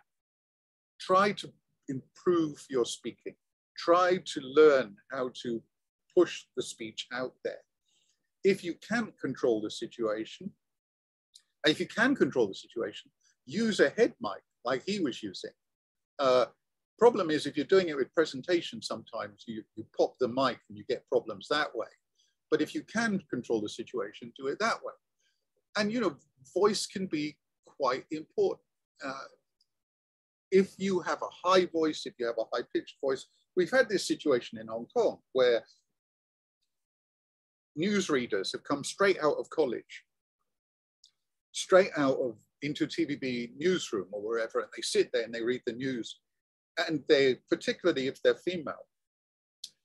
try to improve your speaking. Try to learn how to push the speech out there. If you can't control the situation, if you can control the situation, use a head mic like he was using. Uh, problem is if you're doing it with presentation, sometimes you, you pop the mic and you get problems that way. But if you can control the situation, do it that way. And you know, voice can be quite important. Uh, if you have a high voice, if you have a high pitched voice, we've had this situation in Hong Kong where newsreaders have come straight out of college, straight out of into TVB newsroom or wherever, and they sit there and they read the news. And they, particularly if they're female,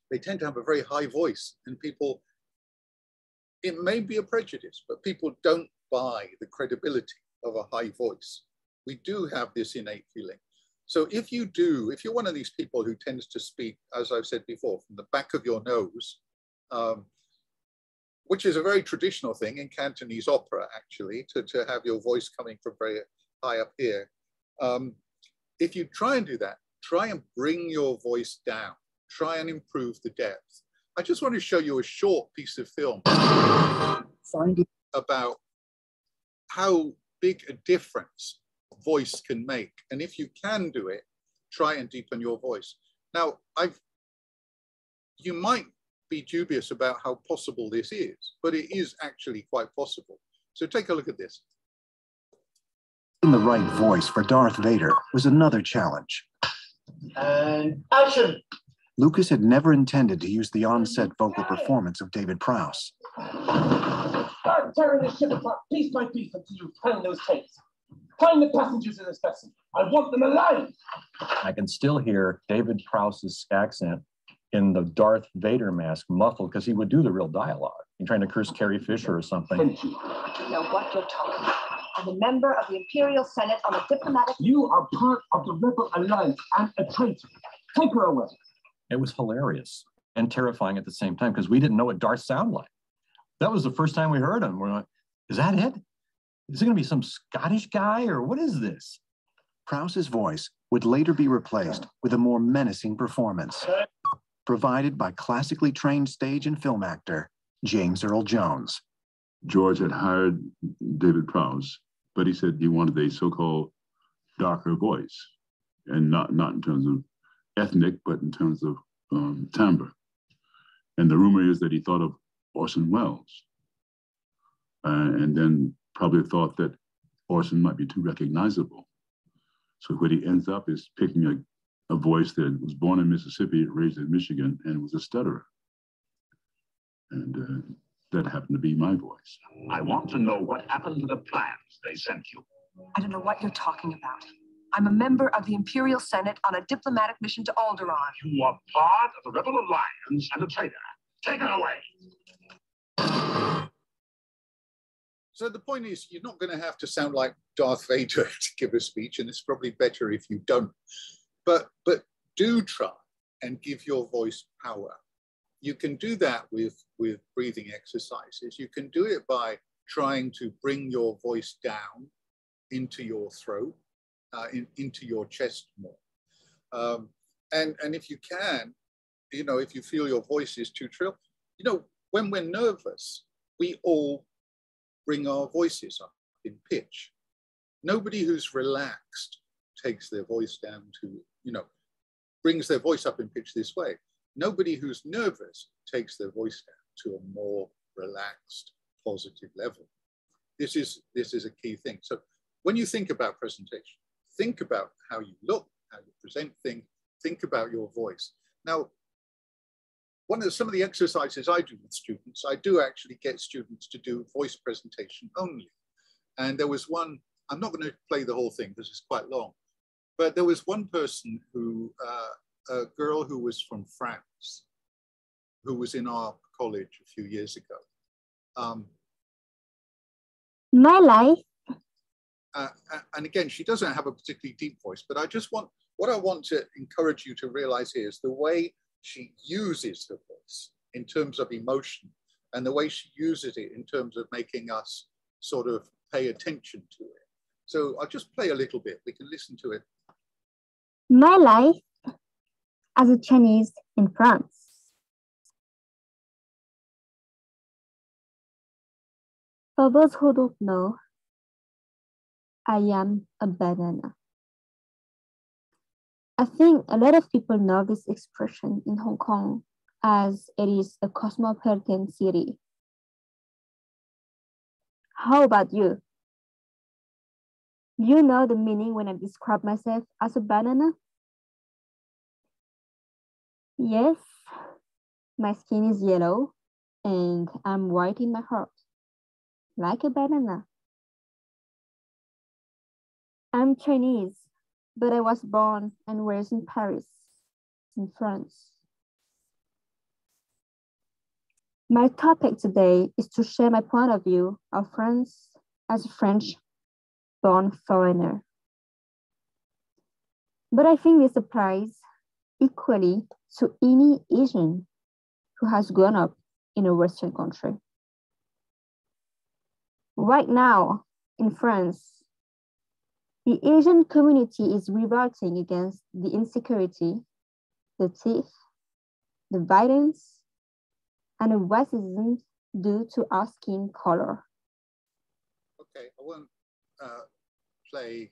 they tend to have a very high voice and people, it may be a prejudice, but people don't buy the credibility of a high voice. We do have this innate feeling. So if you do, if you're one of these people who tends to speak, as I've said before, from the back of your nose, um, which is a very traditional thing in Cantonese opera, actually, to, to have your voice coming from very high up here. Um, if you try and do that, try and bring your voice down, try and improve the depth. I just want to show you a short piece of film about how big a difference voice can make. And if you can do it, try and deepen your voice. Now, I've, you might be dubious about how possible this is, but it is actually quite possible. So take a look at this. In the right voice for Darth Vader was another challenge. And action! Lucas had never intended to use the on-set vocal performance of David Prowse. Start tearing the ship apart piece by piece until you find those tapes. Find the passengers in this vessel. I want them alive. I can still hear David Prowse's accent in the Darth Vader mask muffled because he would do the real dialogue. He's trying to curse Carrie Fisher or something. You. know what you're talking about. I'm a member of the Imperial Senate on a diplomatic. You are part of the Rebel Alliance and a traitor. Take her away. It was hilarious and terrifying at the same time because we didn't know what Darth sounded like. That was the first time we heard him. We're like, is that it? Is it going to be some Scottish guy or what is this? Prowse's voice would later be replaced with a more menacing performance, provided by classically trained stage and film actor James Earl Jones. George had hired David Prowse, but he said he wanted a so-called darker voice, and not not in terms of ethnic, but in terms of um, timbre. And the rumor is that he thought of Orson Welles, uh, and then probably thought that Orson might be too recognizable. So what he ends up is picking a, a voice that was born in Mississippi, raised in Michigan, and was a stutterer. And uh, that happened to be my voice. I want to know what happened to the plans they sent you. I don't know what you're talking about. I'm a member of the Imperial Senate on a diplomatic mission to Alderaan. You are part of the Rebel Alliance and a traitor. Take it away. So the point is, you're not going to have to sound like Darth Vader to give a speech, and it's probably better if you don't. But but do try and give your voice power. You can do that with with breathing exercises. You can do it by trying to bring your voice down into your throat, uh, in, into your chest more. Um, and and if you can, you know, if you feel your voice is too trill, you know, when we're nervous, we all bring our voices up in pitch. Nobody who's relaxed takes their voice down to, you know, brings their voice up in pitch this way. Nobody who's nervous takes their voice down to a more relaxed, positive level. This is, this is a key thing. So when you think about presentation, think about how you look, how you present things, think about your voice. Now, one of some of the exercises I do with students, I do actually get students to do voice presentation only. And there was one, I'm not going to play the whole thing because it's quite long, but there was one person who, uh, a girl who was from France, who was in our college a few years ago. Um, My life. uh, and again, she doesn't have a particularly deep voice, but I just want, what I want to encourage you to realize here is the way she uses her voice in terms of emotion and the way she uses it in terms of making us sort of pay attention to it. So I'll just play a little bit. We can listen to it. My life as a Chinese in France. For those who don't know, I am a banana. I think a lot of people know this expression in Hong Kong as it is a cosmopolitan city. How about you? Do you know the meaning when I describe myself as a banana? Yes, my skin is yellow and I'm white in my heart, like a banana. I'm Chinese, but I was born and raised in Paris, in France. My topic today is to share my point of view of France as a French born foreigner. But I think this applies equally to any Asian who has grown up in a Western country. Right now in France, the Asian community is revolting against the insecurity, the theft, the violence, and the racism due to our skin color. Okay, I won't uh, play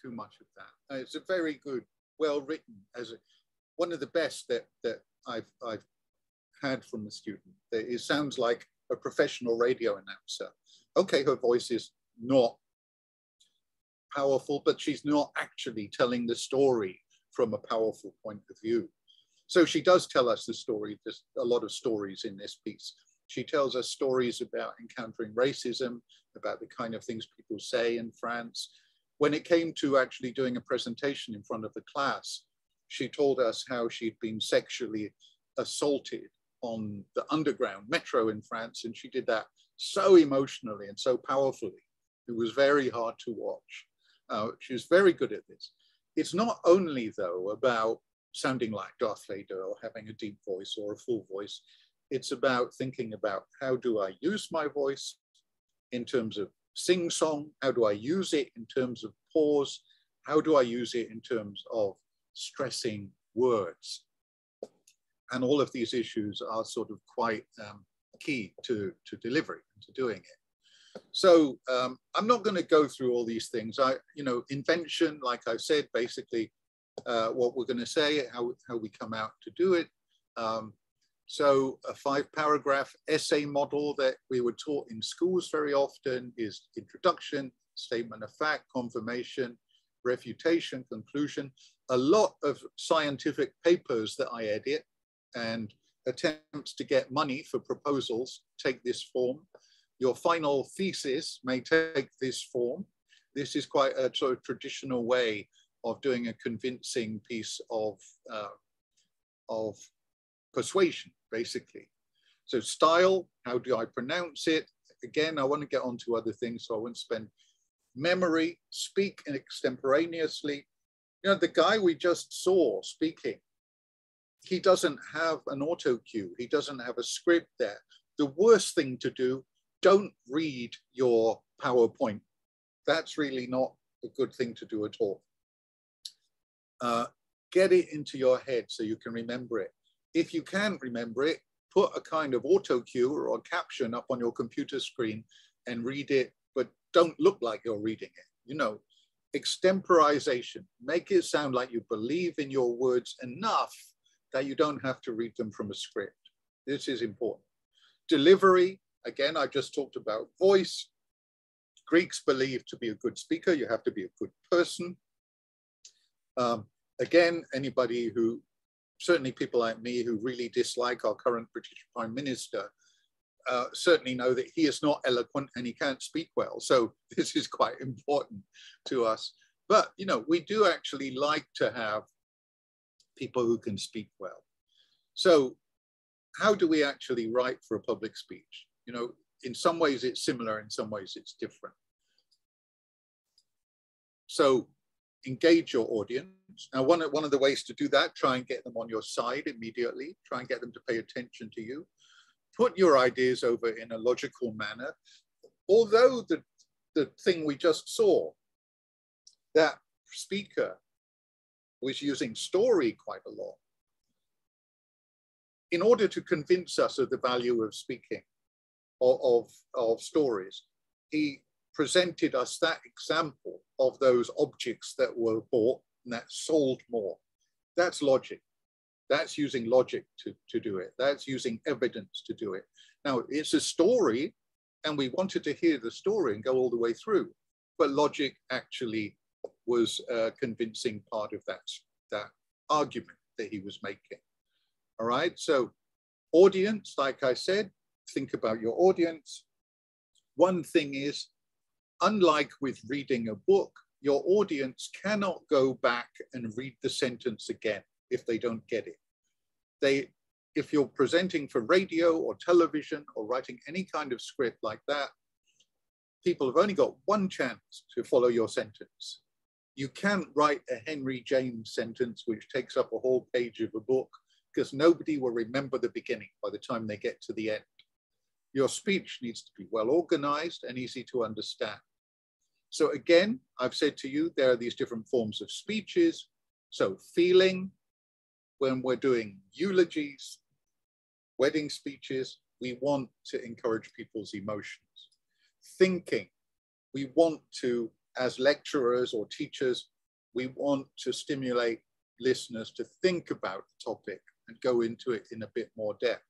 too much of that. It's a very good, well written, as a, one of the best that that I've I've had from the student. It sounds like a professional radio announcer. Okay, her voice is not powerful, but she's not actually telling the story from a powerful point of view. So she does tell us the story. There's a lot of stories in this piece. She tells us stories about encountering racism, about the kind of things people say in France. when it came to actually doing a presentation in front of the class, she told us how she'd been sexually assaulted on the underground metro in France, and she did that so emotionally and so powerfully. It was very hard to watch. Uh, she was very good at this. It's not only, though, about sounding like Darth Vader or having a deep voice or a full voice. It's about thinking about how do I use my voice in terms of sing song? How do I use it in terms of pause? How do I use it in terms of stressing words? And all of these issues are sort of quite um, key to, to delivery to doing it. So um, I'm not going to go through all these things. I, you know, invention, like I said, basically uh, what we're going to say, how, how we come out to do it. Um, so a five paragraph essay model that we were taught in schools very often is introduction, statement of fact, confirmation, refutation, conclusion. A lot of scientific papers that I edit and attempts to get money for proposals take this form. Your final thesis may take this form. This is quite a sort of traditional way of doing a convincing piece of, uh, of persuasion, basically. So style, how do I pronounce it? Again, I want to get on to other things, so I won't spend memory, speak extemporaneously. You know, the guy we just saw speaking, he doesn't have an auto cue. He doesn't have a script there. The worst thing to do, don't read your PowerPoint. That's really not a good thing to do at all. Uh, get it into your head so you can remember it. If you can't remember it, put a kind of auto cue or a caption up on your computer screen and read it, but don't look like you're reading it. You know, extemporization, make it sound like you believe in your words enough that you don't have to read them from a script. This is important. Delivery, again, I just talked about voice. Greeks believe to be a good speaker, you have to be a good person. Um, again, anybody who, certainly people like me who really dislike our current British Prime Minister, uh, certainly know that he is not eloquent and he can't speak well. So this is quite important to us. But, you know, we do actually like to have people who can speak well. So how do we actually write for a public speech? You know, in some ways it's similar, in some ways it's different. So engage your audience. Now, one, one of the ways to do that, try and get them on your side immediately, try and get them to pay attention to you. Put your ideas over in a logical manner. Although the, the thing we just saw, that speaker was using story quite a lot. In order to convince us of the value of speaking, of, of, of stories, he presented us that example of those objects that were bought and that sold more. That's logic. That's using logic to, to do it. That's using evidence to do it. Now, it's a story, and we wanted to hear the story and go all the way through. But logic actually was a convincing part of that, that argument that he was making. All right, so audience, like I said, think about your audience. One thing is unlike with reading a book, your audience cannot go back and read the sentence again if they don't get it. They, if you're presenting for radio or television or writing any kind of script like that, people have only got one chance to follow your sentence. You can't write a Henry James sentence which takes up a whole page of a book because nobody will remember the beginning by the time they get to the end. Your speech needs to be well organized and easy to understand. So again, I've said to you, there are these different forms of speeches. So feeling, when we're doing eulogies, wedding speeches, we want to encourage people's emotions. Thinking, we want to, as lecturers or teachers, we want to stimulate listeners to think about the topic and go into it in a bit more depth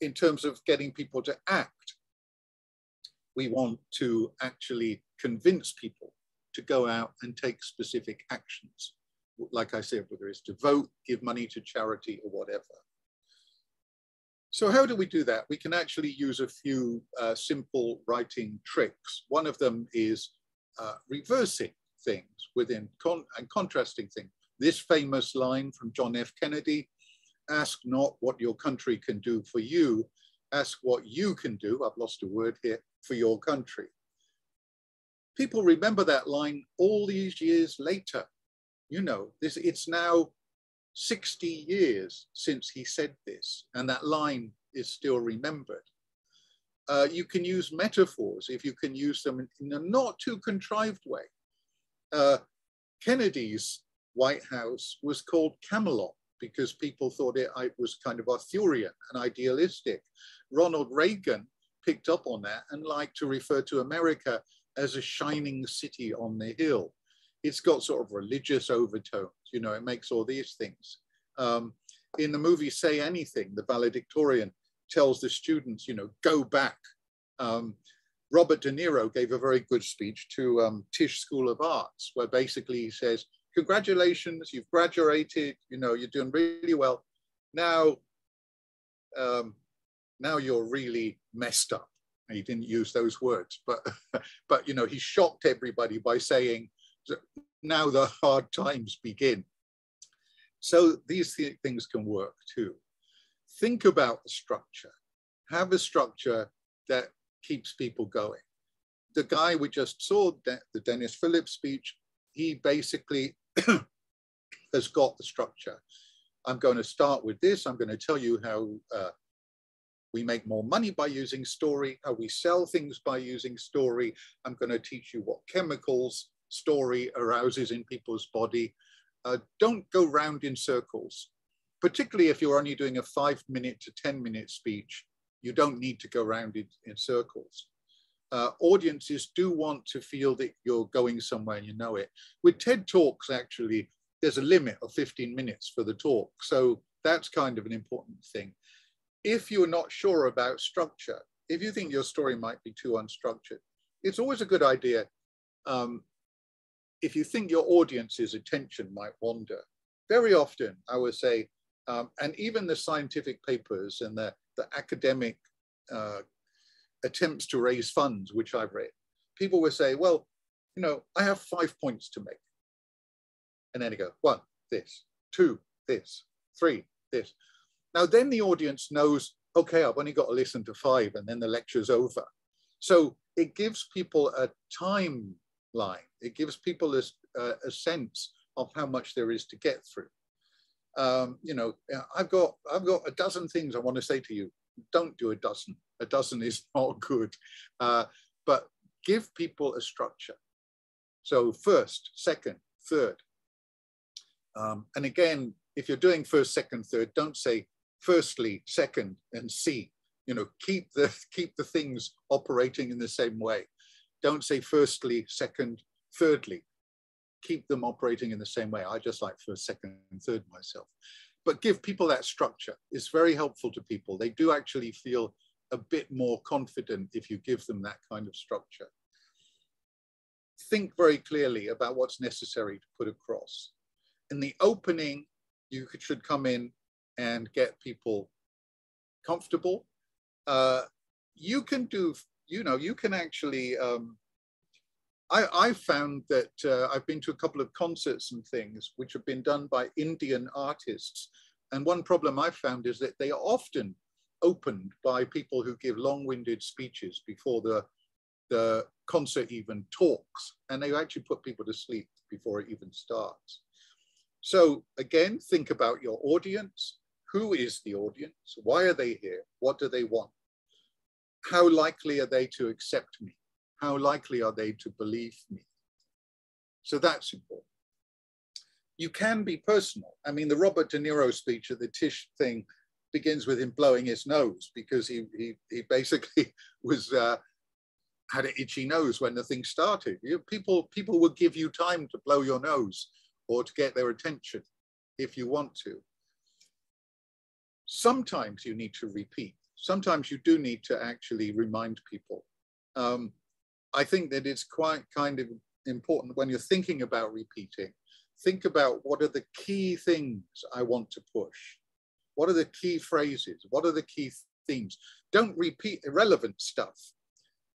in terms of getting people to act. We want to actually convince people to go out and take specific actions. Like I said, whether it's to vote, give money to charity or whatever. So how do we do that? We can actually use a few uh, simple writing tricks. One of them is uh, reversing things within con and contrasting things. This famous line from John F. Kennedy, ask not what your country can do for you, ask what you can do, I've lost a word here, for your country. People remember that line all these years later. You know, this it's now 60 years since he said this, and that line is still remembered. Uh, you can use metaphors if you can use them in, a not too contrived way. Uh, Kennedy's White House was called Camelot because people thought it, it was kind of Arthurian and idealistic. Ronald Reagan picked up on that and liked to refer to America as a shining city on the hill. It's got sort of religious overtones, you know, it makes all these things. Um, in the movie Say Anything, the valedictorian tells the students, you know, go back. Um, Robert De Niro gave a very good speech to um, Tisch School of Arts, where basically he says, congratulations, you've graduated, you know, you're doing really well. Now, um, now you're really messed up. he didn't use those words, but, but, you know, he shocked everybody by saying, now the hard times begin. So these th things can work too. Think about the structure. Have a structure that keeps people going. The guy we just saw, the Dennis Phillips speech, he basically has got the structure. I'm going to start with this. I'm going to tell you how uh, we make more money by using story, how we sell things by using story. I'm going to teach you what chemicals story arouses in people's body. Uh, don't go round in circles, particularly if you're only doing a five minute to 10 minute speech. You don't need to go round in, in circles. Uh, audiences do want to feel that you're going somewhere and you know it. With TED Talks, actually, there's a limit of 15 minutes for the talk. So that's kind of an important thing. If you're not sure about structure, if you think your story might be too unstructured, it's always a good idea um, if you think your audience's attention might wander, very often I would say, um, and even the scientific papers and the, the academic uh, attempts to raise funds, which I've read, people will say, well, you know, I have five points to make. And then they go, one, this, two, this, three, this. Now then the audience knows, okay, I've only got to listen to five and then the lecture's over. So it gives people a time line. It gives people a, a sense of how much there is to get through. Um, you know, I've got I've got a dozen things I want to say to you. Don't do a dozen. A dozen is not good, uh, but give people a structure. So first, second, third. Um, and again, if you're doing first, second, third, don't say firstly, second, and C. You know, keep the keep the things operating in the same way. Don't say firstly, second, thirdly. Keep them operating in the same way. I just like first, second, and third myself. But give people that structure. It's very helpful to people. They do actually feel a bit more confident if you give them that kind of structure. Think very clearly about what's necessary to put across. In the opening, you should come in and get people comfortable. Uh, you can do you know, you can actually, um, I, I found that uh, I've been to a couple of concerts and things which have been done by Indian artists. And one problem I found is that they are often opened by people who give long-winded speeches before the, the concert even talks. And they actually put people to sleep before it even starts. So again, think about your audience. Who is the audience? Why are they here? What do they want? How likely are they to accept me? How likely are they to believe me? So that's important. You can be personal. I mean, the Robert De Niro speech at the Tisch thing begins with him blowing his nose because he, he, he basically was uh, had an itchy nose when the thing started. You, people, people will give you time to blow your nose or to get their attention if you want to. Sometimes you need to repeat sometimes you do need to actually remind people. Um, I think that it's quite kind of important when you're thinking about repeating, think about what are the key things I want to push? What are the key phrases? What are the key themes? Don't repeat irrelevant stuff.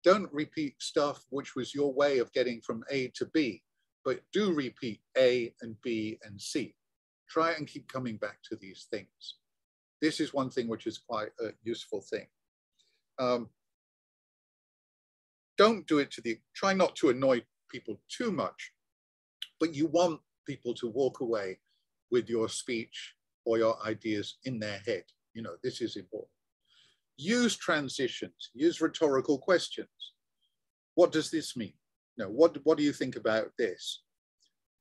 don't repeat stuff which was your way of getting from A to B, but do repeat A and B and C. Try and keep coming back to these things. This is one thing which is quite a useful thing. Um, don't do it to the, try not to annoy people too much, but you want people to walk away with your speech or your ideas in their head. You know, this is important. Use transitions, use rhetorical questions. What does this mean? No, what, what do you think about this?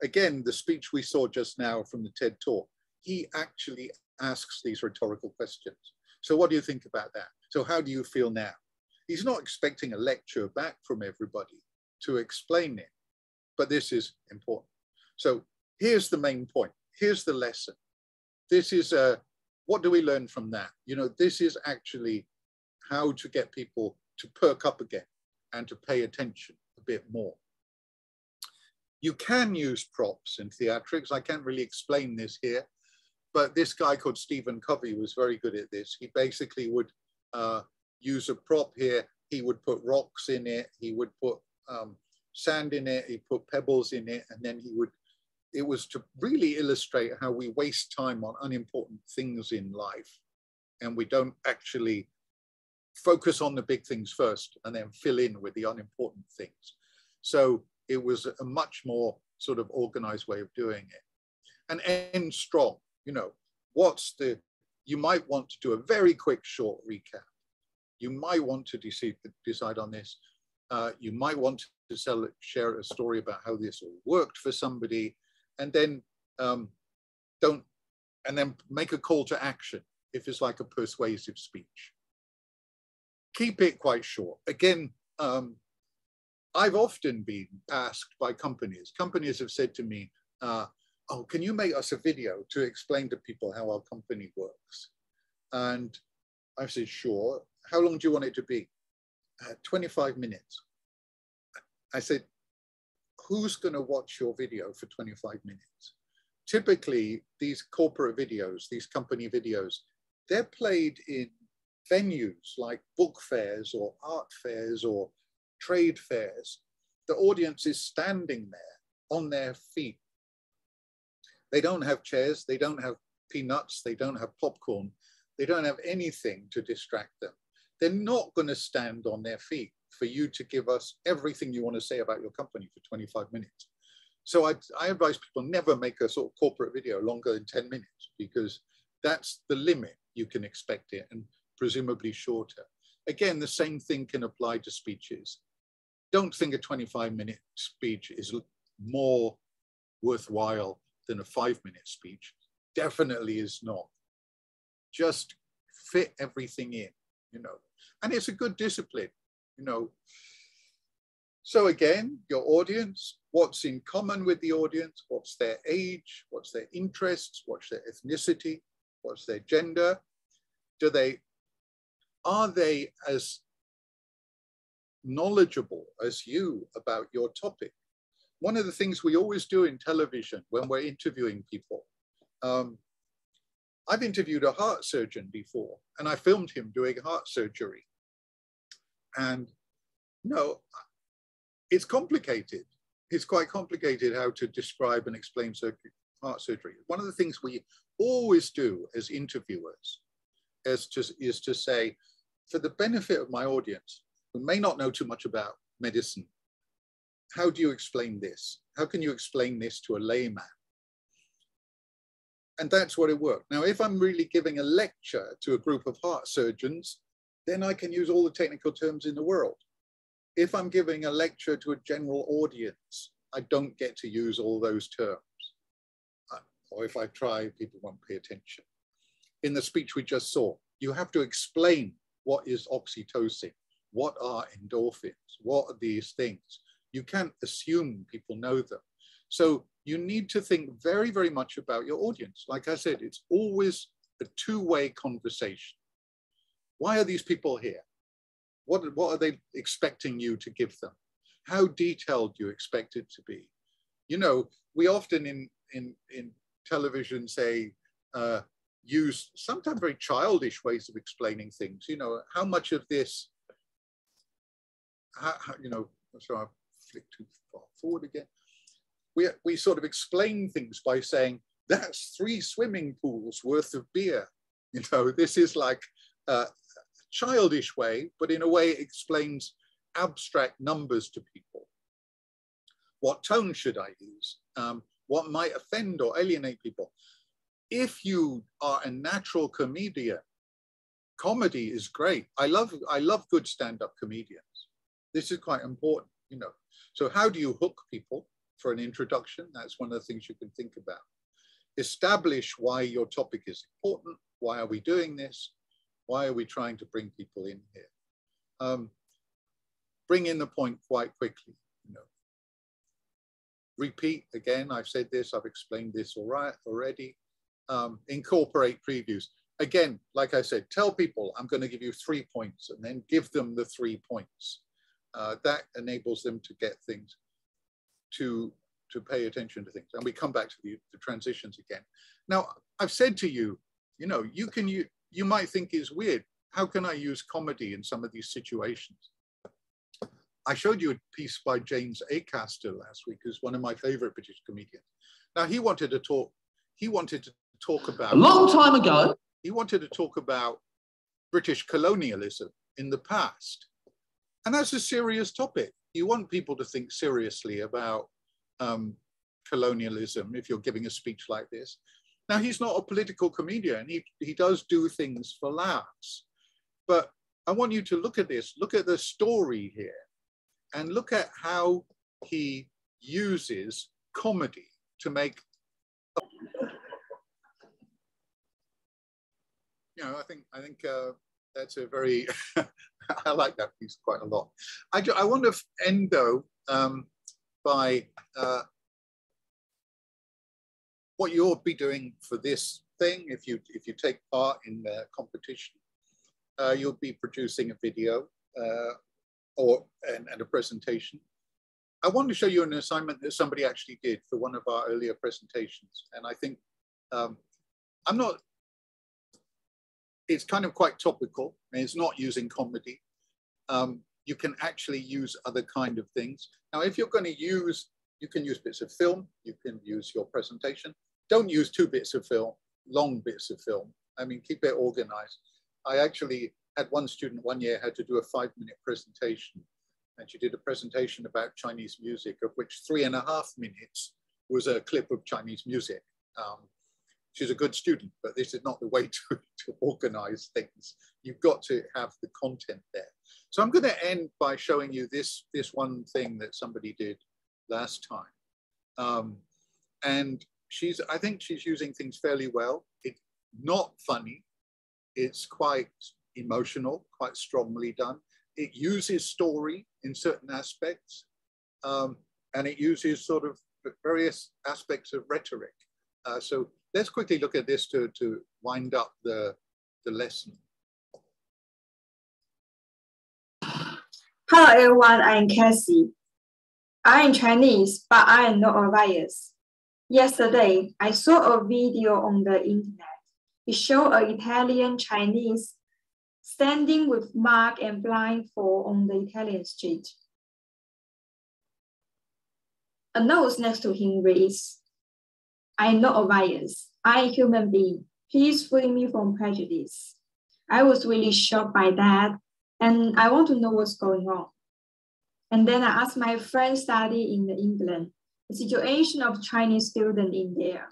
Again, the speech we saw just now from the TED talk, he actually asks these rhetorical questions. So what do you think about that? So how do you feel now? He's not expecting a lecture back from everybody to explain it, but this is important. So here's the main point. Here's the lesson. This is a, what do we learn from that? You know, this is actually how to get people to perk up again and to pay attention a bit more. You can use props in theatrics. I can't really explain this here, but this guy called Stephen Covey was very good at this. He basically would uh, use a prop here. He would put rocks in it. He would put um, sand in it. He put pebbles in it, and then he would. It was to really illustrate how we waste time on unimportant things in life, and we don't actually focus on the big things first and then fill in with the unimportant things. So it was a much more sort of organized way of doing it. And end strong, you know, what's the, you might want to do a very quick short recap. You might want to decide, decide on this. Uh, you might want to sell, share a story about how this all worked for somebody and then um, don't, and then make a call to action if it's like a persuasive speech keep it quite short. Again, um, I've often been asked by companies, companies have said to me, uh, oh, can you make us a video to explain to people how our company works? And I said, sure. How long do you want it to be? Uh, 25 minutes. I said, who's going to watch your video for 25 minutes? Typically, these corporate videos, these company videos, they're played in venues like book fairs or art fairs or trade fairs, the audience is standing there on their feet. They don't have chairs, they don't have peanuts, they don't have popcorn, they don't have anything to distract them. They're not going to stand on their feet for you to give us everything you want to say about your company for 25 minutes. So I, I advise people never make a sort of corporate video longer than 10 minutes because that's the limit you can expect it. And presumably shorter. Again, the same thing can apply to speeches. Don't think a 25 minute speech is more worthwhile than a five minute speech. Definitely is not. Just fit everything in, you know. And it's a good discipline, you know. So again, your audience, what's in common with the audience, what's their age, what's their interests, what's their ethnicity, what's their gender, do they are they as knowledgeable as you about your topic? One of the things we always do in television when we're interviewing people, um, I've interviewed a heart surgeon before and I filmed him doing heart surgery. And you know, it's complicated. It's quite complicated how to describe and explain heart surgery. One of the things we always do as interviewers is to, is to say, for the benefit of my audience who may not know too much about medicine, how do you explain this? How can you explain this to a layman? And that's what it worked. Now, if I'm really giving a lecture to a group of heart surgeons, then I can use all the technical terms in the world. If I'm giving a lecture to a general audience, I don't get to use all those terms. Uh, or if I try, people won't pay attention. In the speech we just saw, you have to explain what is oxytocin? What are endorphins? What are these things? You can't assume people know them. So you need to think very, very much about your audience. Like I said, it's always a two-way conversation. Why are these people here? What, what are they expecting you to give them? How detailed do you expect it to be? You know, we often in, in, in television say, uh, use sometimes very childish ways of explaining things. You know, how much of this how, you know, so flick too far forward again. We, we sort of explain things by saying, that's three swimming pools worth of beer. You know, this is like a childish way, but in a way it explains abstract numbers to people. What tone should I use? Um, what might offend or alienate people? If you are a natural comedian, comedy is great. I love, I love good stand-up comedians. This is quite important, you know. So how do you hook people for an introduction? That's one of the things you can think about. Establish why your topic is important. Why are we doing this? Why are we trying to bring people in here? Um, bring in the point quite quickly. You know. Repeat again, I've said this, I've explained this all right already. Um, incorporate previews. Again, like I said, tell people I'm going to give you three points and then give them the three points. Uh, that enables them to get things, to, to pay attention to things. And we come back to the, the transitions again. Now, I've said to you, you know, you can, you, you might think is weird. How can I use comedy in some of these situations? I showed you a piece by James Acaster last week, who's one of my favorite British comedians. Now he wanted to talk, he wanted to talk about a long time ago. He wanted to talk about British colonialism in the past. And that's a serious topic. You want people to think seriously about um, colonialism if you're giving a speech like this. Now, he's not a political comedian. He, he does do things for laughs. But I want you to look at this, look at the story here, and look at how he uses comedy to make. You know, I think I think uh, that's a very. I like that piece quite a lot. I, I want to end though um, by uh, what you'll be doing for this thing, if you, if you take part in the competition, uh, you'll be producing a video uh, or and, and, a presentation. I want to show you an assignment that somebody actually did for one of our earlier presentations. And I think um, I'm not, it's kind of quite topical it's not using comedy. Um, you can actually use other kind of things. Now, if you're going to use, you can use bits of film, you can use your presentation, don't use two bits of film, long bits of film. I mean, keep it organized. I actually had one student one year had to do a five minute presentation and she did a presentation about Chinese music of which three and a half minutes was a clip of Chinese music. Um, she's a good student, but this is not the way to, to organize things. You've got to have the content there. So I'm going to end by showing you this, this one thing that somebody did last time. Um, and she's I think she's using things fairly well. It's not funny. It's quite emotional, quite strongly done. It uses story in certain aspects, um, and it uses sort of various aspects of rhetoric. Uh, so let's quickly look at this to, to wind up the, the lesson. Hello everyone, I'm Cassie. I am Chinese, but I am not a bias. Yesterday, I saw a video on the internet. It showed an Italian Chinese standing with mask and blindfold on the Italian street. A note next to him reads, I am not a bias. I am a human being. Please free me from prejudice. I was really shocked by that, and I want to know what's going on. And then I asked my friend study in the England the situation of Chinese student in there.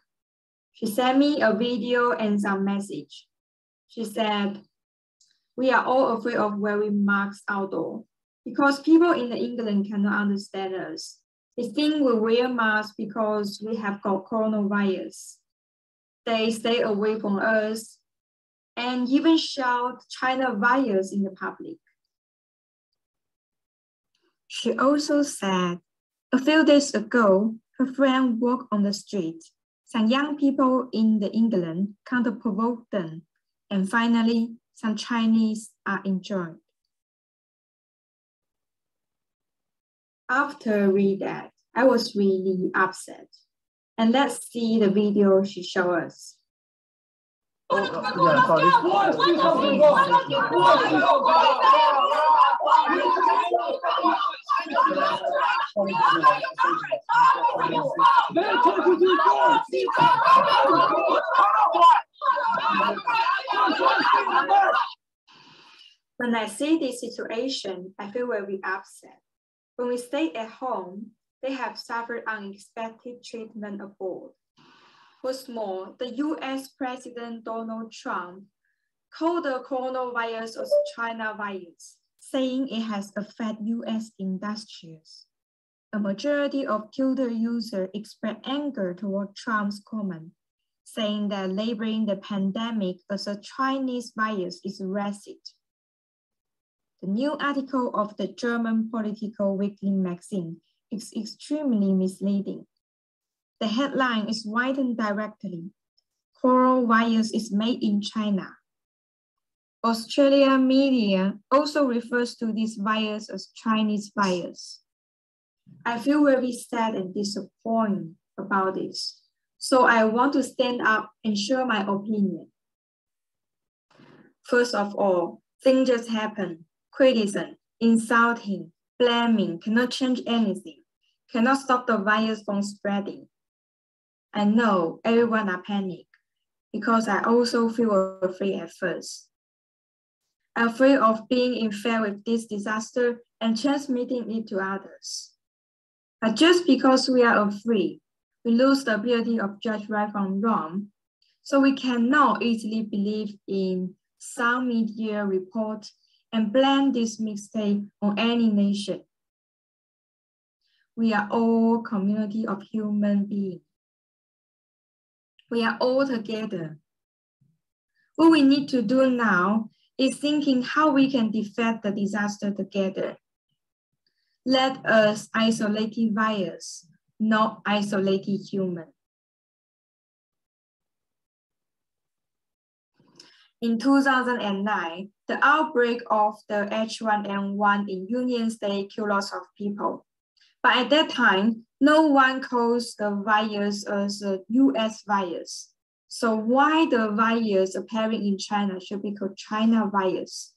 She sent me a video and some message. She said, we are all afraid of wearing masks outdoor because people in the England cannot understand us. They think we wear masks because we have got coronavirus. They stay away from us and even shout China virus in the public. She also said a few days ago, her friend walked on the street. Some young people in the England counter-provoked them, and finally, some Chinese are injured. After read that, I was really upset. And let's see the video she showed us. Oh, yeah, sorry. When I see this situation, I feel very upset. When we stay at home, they have suffered unexpected treatment abroad. What's more, the US President Donald Trump called the coronavirus a China virus, saying it has affected US industries. A majority of Twitter users expressed anger toward Trump's comment, saying that labeling the pandemic as a Chinese virus is racist. The new article of the German political weekly magazine is extremely misleading. The headline is written directly. Coronavirus is made in China. Australian media also refers to this virus as Chinese virus. I feel very sad and disappointed about this. So I want to stand up and share my opinion. First of all, things just happen criticism, insulting, blaming cannot change anything, cannot stop the virus from spreading. I know everyone are panic because I also feel afraid at first. Afraid of being infected with this disaster and transmitting it to others. But just because we are afraid, we lose the ability of judge right from wrong. So we cannot easily believe in some media report and blame this mistake on any nation. We are all community of human beings. We are all together. What we need to do now is thinking how we can defeat the disaster together. Let us isolate virus, not isolate human. In 2009, the outbreak of the H1N1 in Union State killed lots of people. But at that time, no one calls the virus as a US virus. So why the virus appearing in China should be called China virus?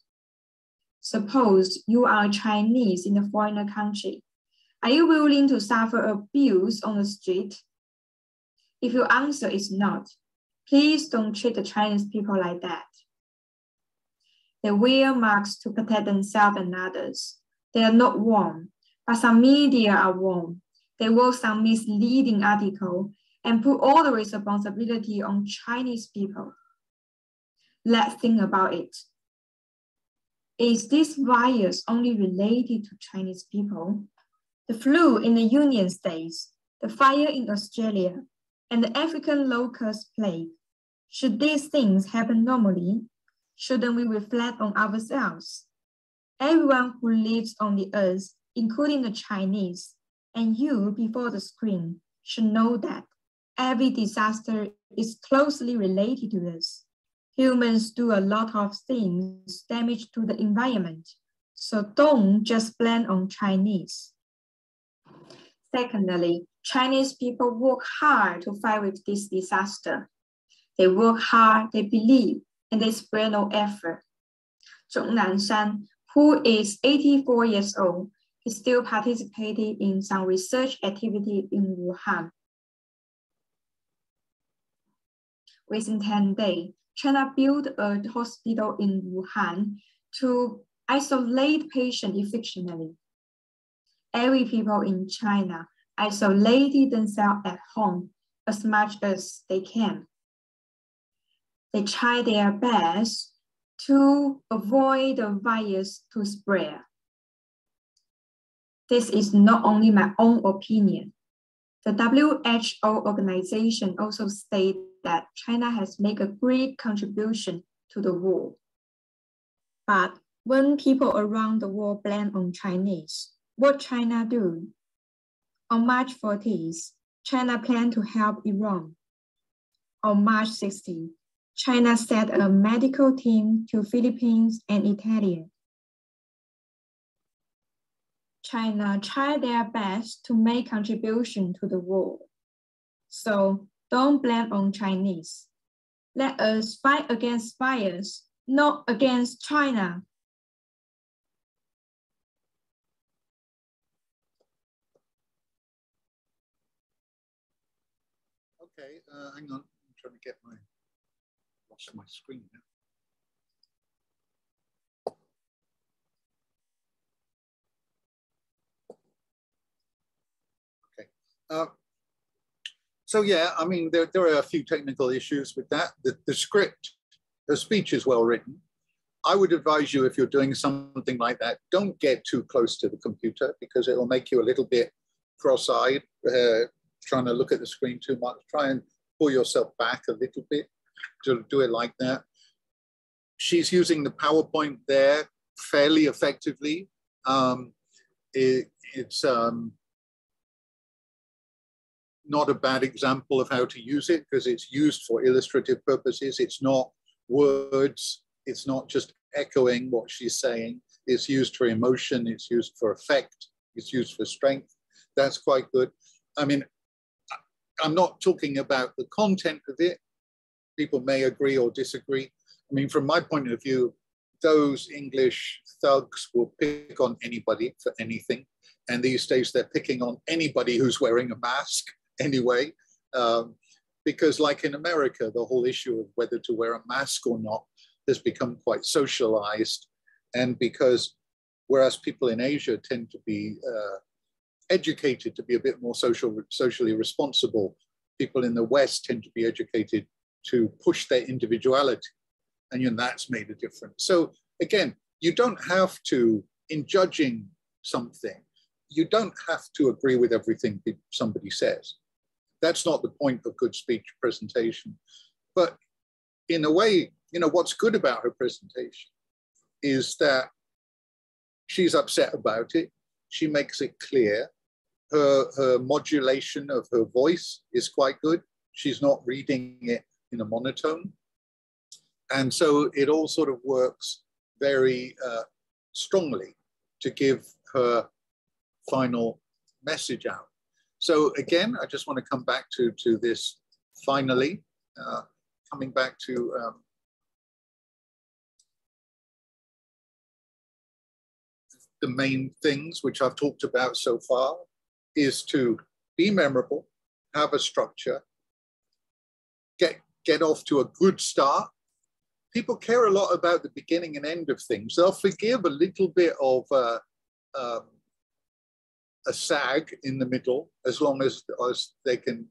Suppose you are Chinese in a foreign country. Are you willing to suffer abuse on the street? If your answer is not, please don't treat the Chinese people like that. They wear masks to protect themselves and others. They are not warm, but some media are warm. They wrote some misleading article and put all the responsibility on Chinese people. Let's think about it. Is this virus only related to Chinese people? The flu in the Union States, the fire in Australia, and the African locust plague. Should these things happen normally, shouldn't we reflect on ourselves? Everyone who lives on the earth, including the Chinese, and you before the screen, should know that every disaster is closely related to us. Humans do a lot of things damage to the environment, so don't just blame on Chinese. Secondly, Chinese people work hard to fight with this disaster. They work hard, they believe, and they spare no effort. Zhong Nanshan, who is 84 years old, is still participating in some research activity in Wuhan. Within 10 days, China built a hospital in Wuhan to isolate patients efficiently. Every people in China isolated themselves at home as much as they can they try their best to avoid the virus to spread. This is not only my own opinion. The WHO organization also states that China has made a great contribution to the war. But when people around the world blame on Chinese, what China do? On March 14th, China planned to help Iran. On March 16th, China sent a medical team to Philippines and Italy. China tried their best to make contribution to the world. So don't blame on Chinese. Let us fight against bias, not against China. Okay, uh, hang on, I'm trying to get my lost my screen now. Okay. Uh, so yeah, I mean, there, there are a few technical issues with that. The, the script, the speech is well written. I would advise you if you're doing something like that, don't get too close to the computer because it'll make you a little bit cross-eyed, uh, trying to look at the screen too much. Try and pull yourself back a little bit to do it like that. She's using the PowerPoint there fairly effectively. Um, it, it's um, not a bad example of how to use it because it's used for illustrative purposes. It's not words. It's not just echoing what she's saying. It's used for emotion. It's used for effect. It's used for strength. That's quite good. I mean, I'm not talking about the content of it. People may agree or disagree. I mean, from my point of view, those English thugs will pick on anybody for anything. And these days they're picking on anybody who's wearing a mask anyway. Um, because like in America, the whole issue of whether to wear a mask or not has become quite socialized. And because whereas people in Asia tend to be uh, educated to be a bit more social, socially responsible. People in the West tend to be educated to push their individuality. And you know, that's made a difference. So again, you don't have to, in judging something, you don't have to agree with everything somebody says. That's not the point of good speech presentation. But in a way, you know, what's good about her presentation is that she's upset about it. She makes it clear her, her modulation of her voice is quite good. She's not reading it in a monotone. And so it all sort of works very uh, strongly to give her final message out. So again, I just want to come back to, to this finally, uh, coming back to um, the main things which I've talked about so far is to be memorable, have a structure, get, get off to a good start. People care a lot about the beginning and end of things. They'll forgive a little bit of uh, um, a sag in the middle as long as, as they can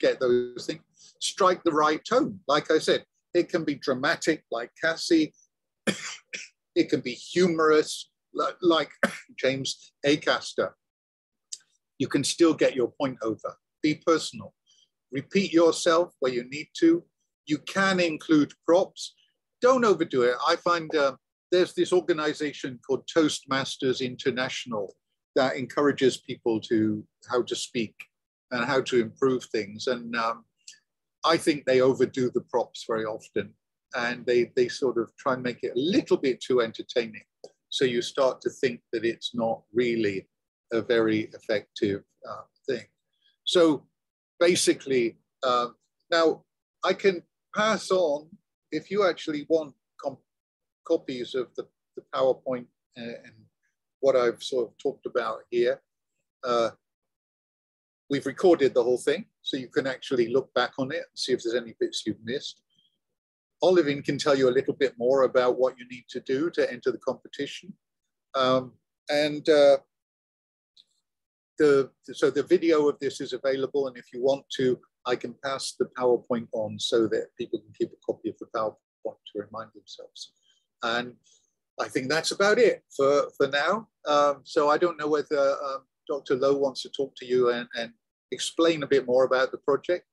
get those things. Strike the right tone. Like I said, it can be dramatic, like Cassie. it can be humorous, like, like James Acaster you can still get your point over. Be personal. Repeat yourself where you need to. You can include props. Don't overdo it. I find uh, there's this organization called Toastmasters International that encourages people to how to speak and how to improve things. And um, I think they overdo the props very often and they, they sort of try and make it a little bit too entertaining. So you start to think that it's not really a very effective uh, thing. So basically, uh, now I can pass on, if you actually want copies of the, the PowerPoint and, and, what I've sort of talked about here, uh, we've recorded the whole thing, so you can actually look back on it and see if there's any bits you've missed. Olivin can tell you a little bit more about what you need to do to enter the competition. Um, and uh, the, so the video of this is available, and if you want to, I can pass the PowerPoint on so that people can keep a copy of the PowerPoint to remind themselves. And I think that's about it for, for now. Um, so I don't know whether um, Dr. Lowe wants to talk to you and, and explain a bit more about the project.